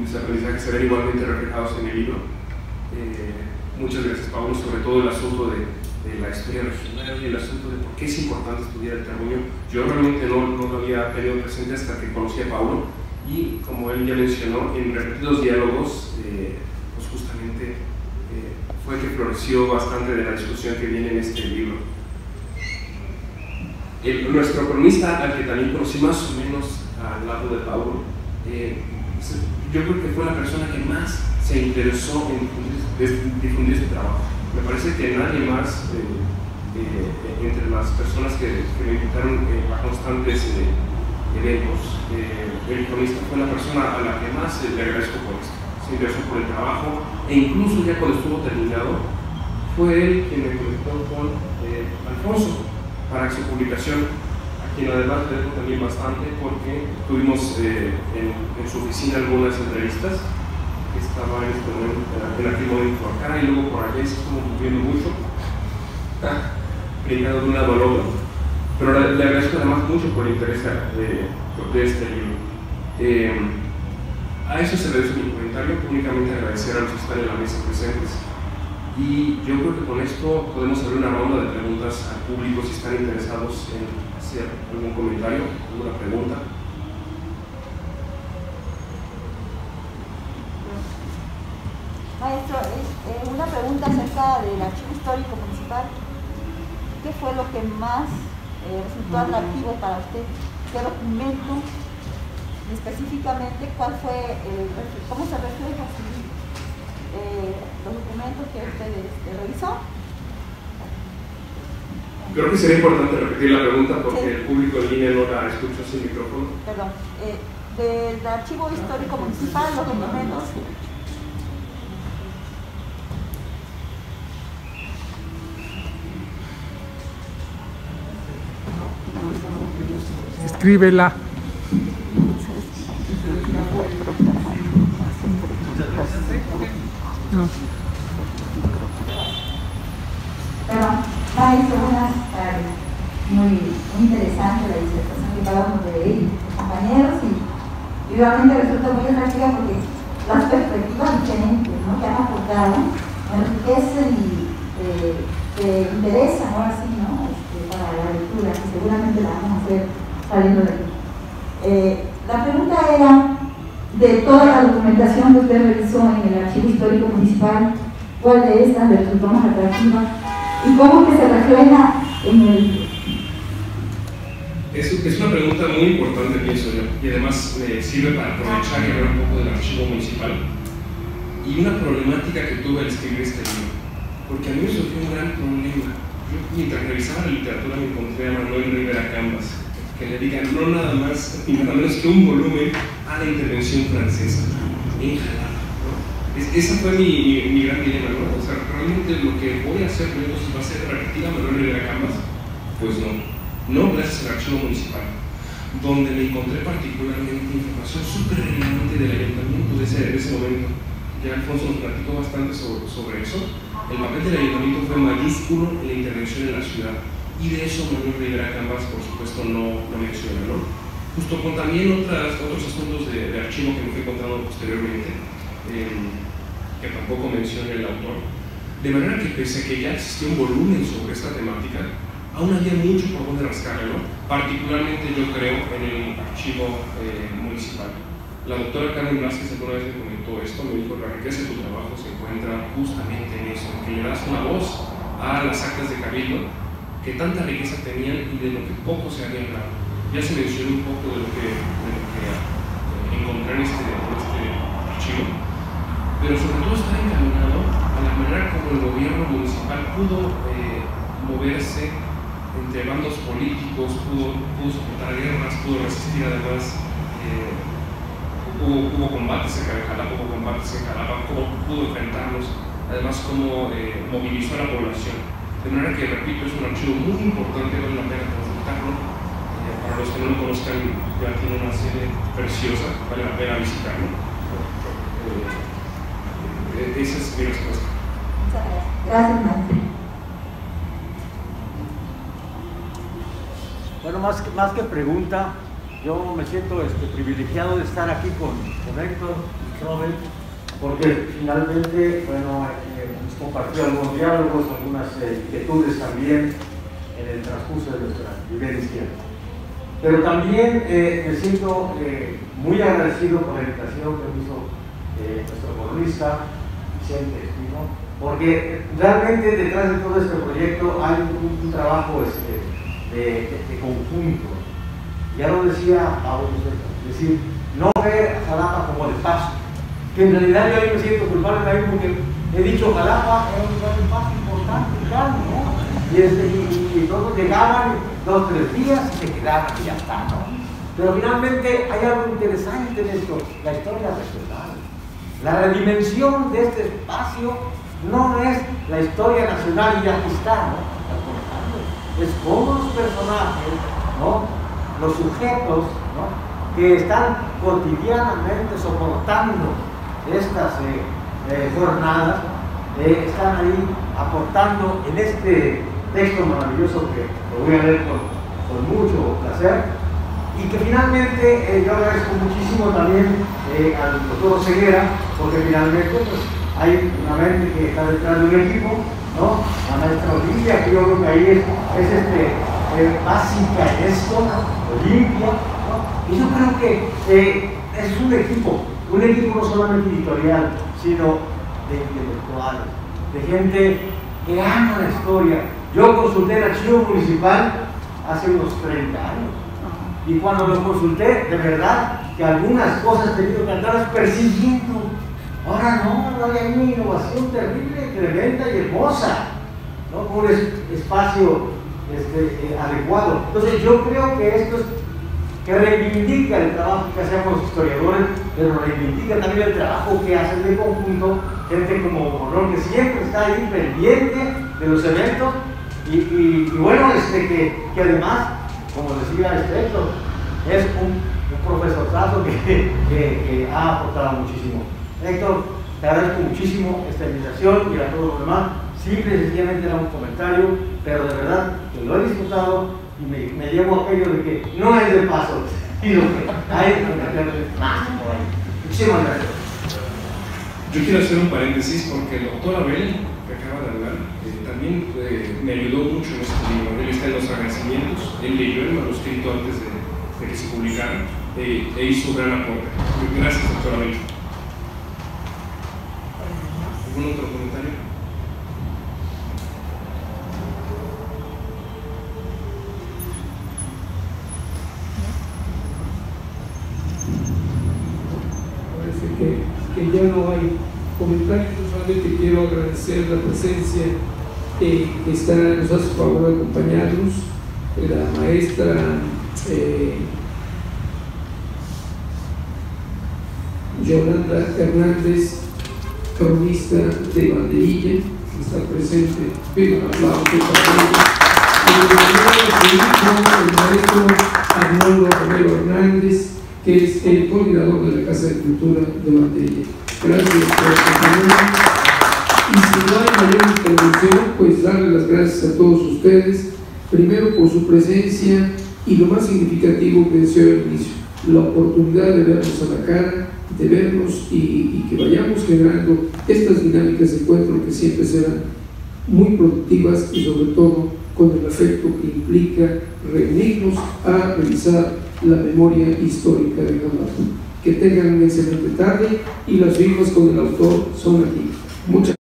mis aprendizajes se ven igualmente reflejados en el libro. Eh, muchas gracias, Pablo, sobre todo el asunto de, de, la historia regional y el asunto de por qué es importante estudiar el terruño. Yo realmente no, no lo había tenido presente hasta que conocí a Pablo y, como él ya mencionó, en repetidos diálogos, eh, pues justamente eh, fue que floreció bastante de la discusión que viene en este libro. El, nuestro cronista, al que también conocí más o menos al lado de Pablo, yo creo que fue la persona que más se interesó en difundir, este trabajo. Me parece que nadie más, eh, eh, entre las personas que, me invitaron eh, a constantes eventos, el cronista fue la persona a la que más le agradezco por esto. Se interesó por el trabajo e incluso ya cuando estuvo terminado, fue él quien me conectó con Alfonso para su publicación quien además le dejo también bastante porque tuvimos eh, en, su oficina algunas entrevistas que estaba en, este momento, en aquel momento acá y luego por allá se estuvo moviendo mucho, brincando de un lado al otro. Pero le, agradezco además mucho por el interés de, de este libro. Eh, a eso se reduce mi comentario, únicamente agradecer a los que están en la mesa presentes. Y yo creo que con esto podemos abrir una ronda de preguntas al público si están interesados en algún comentario, alguna pregunta. Maestro, eh, una pregunta acerca del archivo histórico municipal. ¿Qué fue lo que más eh, resultó atractivo para usted? ¿Qué documento? específicamente, ¿cuál fue, cómo se refleja eh, los documentos que usted este, revisó? Creo que sería importante repetir la pregunta porque el público en línea no la escucha sin micrófono. Perdón. Eh, del archivo histórico municipal, los documentos. Escríbela. No. Perdón. Maestro, buenas tardes. Muy, muy interesante la disertación que acabamos de leer, compañeros, y, realmente resulta muy atractiva porque las perspectivas diferentes ¿no? que han aportado enriquecen y eh, interesan, ahora sí, ¿no? Este, lectura, que seguramente la vamos a hacer saliendo de aquí. Eh, la pregunta era, de toda la documentación que usted realizó en el Archivo Histórico Municipal, ¿cuál de estas le resultó más atractiva? ¿Y cómo que se refleja en el es, es, una pregunta muy importante, pienso yo, y además me sirve para aprovechar y hablar un poco del archivo municipal y una problemática que tuve al escribir este libro, porque a mí me surgió un gran problema. Yo, mientras revisaba la literatura, me encontré a Manuel Rivera Cambas, que le digan no nada más ni nada menos que un volumen a la intervención francesa en. Es, esa fue mi, mi, gran dilema, ¿no? O sea, realmente lo que voy a hacer luego va a ser repetir a Manuel Rivera Cambas, pues no no gracias al archivo municipal, donde me encontré particularmente información súper relevante del ayuntamiento de ese, de ese momento. Ya Alfonso nos platicó bastante sobre, sobre, eso. El papel del ayuntamiento fue mayúsculo en la intervención en la ciudad. Y de eso Manuel Rivera Cambas, por supuesto, no, no menciona, ¿no? Justo con también otras, otros asuntos de, de, archivo que me fui contando posteriormente, eh, que tampoco menciona el autor. De manera que pese a que ya existía un volumen sobre esta temática, aún había mucho por donde rascarle, ¿no? particularmente yo creo en el archivo eh, municipal. La doctora Carmen Vázquez alguna vez me comentó esto, me dijo, la riqueza de tu trabajo se encuentra justamente en eso, en que le das una voz a las actas de cabildo que tanta riqueza tenían y de lo que poco se había hablado. Ya se mencionó un poco de lo que, de eh, encontré en este, en este archivo, pero sobre todo está encaminado a la manera como el gobierno municipal pudo eh, moverse entre bandos políticos, pudo, pudo soportar guerras, pudo resistir además, eh, hubo, combates en Jalapa, hubo combates en Jalapa, pudo enfrentarlos, además cómo eh, movilizó a la población. De manera que, repito, es un archivo muy importante, vale la pena consultarlo. Eh, para los que no lo conozcan, ya tiene una serie preciosa, vale la pena visitarlo. Esa es mi respuesta. Muchas gracias. Gracias. Bueno, más que, pregunta, yo me siento este, privilegiado de estar aquí con, con Héctor Chobel, porque finalmente, bueno, eh, hemos compartido algunos diálogos, algunas eh, inquietudes también en el transcurso de nuestra vivencia. Pero también eh, me siento muy agradecido por la invitación que me hizo nuestro columnista, Vicente Espino, porque realmente detrás de todo este proyecto hay un, un trabajo este, de, conjunto. Ya lo decía Pablo es decir, no ver a Jalapa como de paso, que en realidad yo ahí me siento culpable también porque he dicho Jalapa es un lugar de paso importante, claro, ¿no? Y, este, y, todos llegaban dos, tres días y se quedaban y ya está, ¿no? Pero finalmente hay algo interesante en esto, la historia regional. La redimensión de este espacio no es la historia nacional y ya está, ¿no? Es como los personajes, los sujetos que están cotidianamente soportando estas eh, eh, jornadas, eh, están ahí aportando en este texto maravilloso que lo voy a leer con, mucho placer. Y que finalmente yo agradezco muchísimo también al doctor Ceguera porque finalmente pues, hay una mente que está detrás de un equipo ¿no? La maestra Olimpia, que yo creo que ahí es, es este, básica en esto, Olimpia, ¿no? Y yo creo que eh, es un equipo, un equipo no solamente editorial, sino de intelectuales, de gente que ama la historia. Yo consulté el archivo municipal hace unos 30 años. Y cuando lo consulté, de verdad que algunas cosas tenido que andarlas persiguiendo Ahora no, no hay una innovación terrible, tremenda y hermosa, ¿no? un espacio este, eh, adecuado. Entonces yo creo que esto es que reivindica el trabajo que hacemos los historiadores, pero reivindica también el trabajo que hacen de conjunto gente como Morón, que siempre está ahí pendiente de los eventos y, bueno, este, que, que, además, como decía hecho, es un, profesorazo que ha aportado muchísimo. Héctor, te agradezco muchísimo esta invitación y a todos los demás. Simple y sencillamente era un comentario, pero de verdad que lo he disfrutado y me, llevo aquello de que no es de paso, sino que hay que más por ahí. Muchísimas gracias. Yo quiero hacer un paréntesis porque el doctor Abel, que acaba de hablar, eh, también eh, me ayudó mucho en este libro. Él está en los agradecimientos, él leyó el manuscrito antes de, de que se publicara eh, e hizo un gran aporte. Gracias, doctor Abel. ¿Algún otro comentario? Parece que, ya no hay comentarios, solamente quiero agradecer la presencia que está, nos hace favor de acompañarnos, la maestra eh, Hernández, cronista de Banderilla, que está presente, pido un aplauso para ella. Y el maestro Arnoldo Romero Hernández, que es el coordinador de la Casa de Cultura de Banderilla. Gracias por acompañarnos. Y si no hay mayor intervención, pues darle las gracias a todos ustedes, primero por su presencia y lo más significativo que decía al inicio, la oportunidad de vernos a la cara, de vernos y, que vayamos generando estas dinámicas de encuentro que siempre serán muy productivas y sobre todo con el afecto que implica reunirnos a revisar la memoria histórica de Jamaica. Que tengan una excelente tarde y las firmas con el autor son aquí. Muchas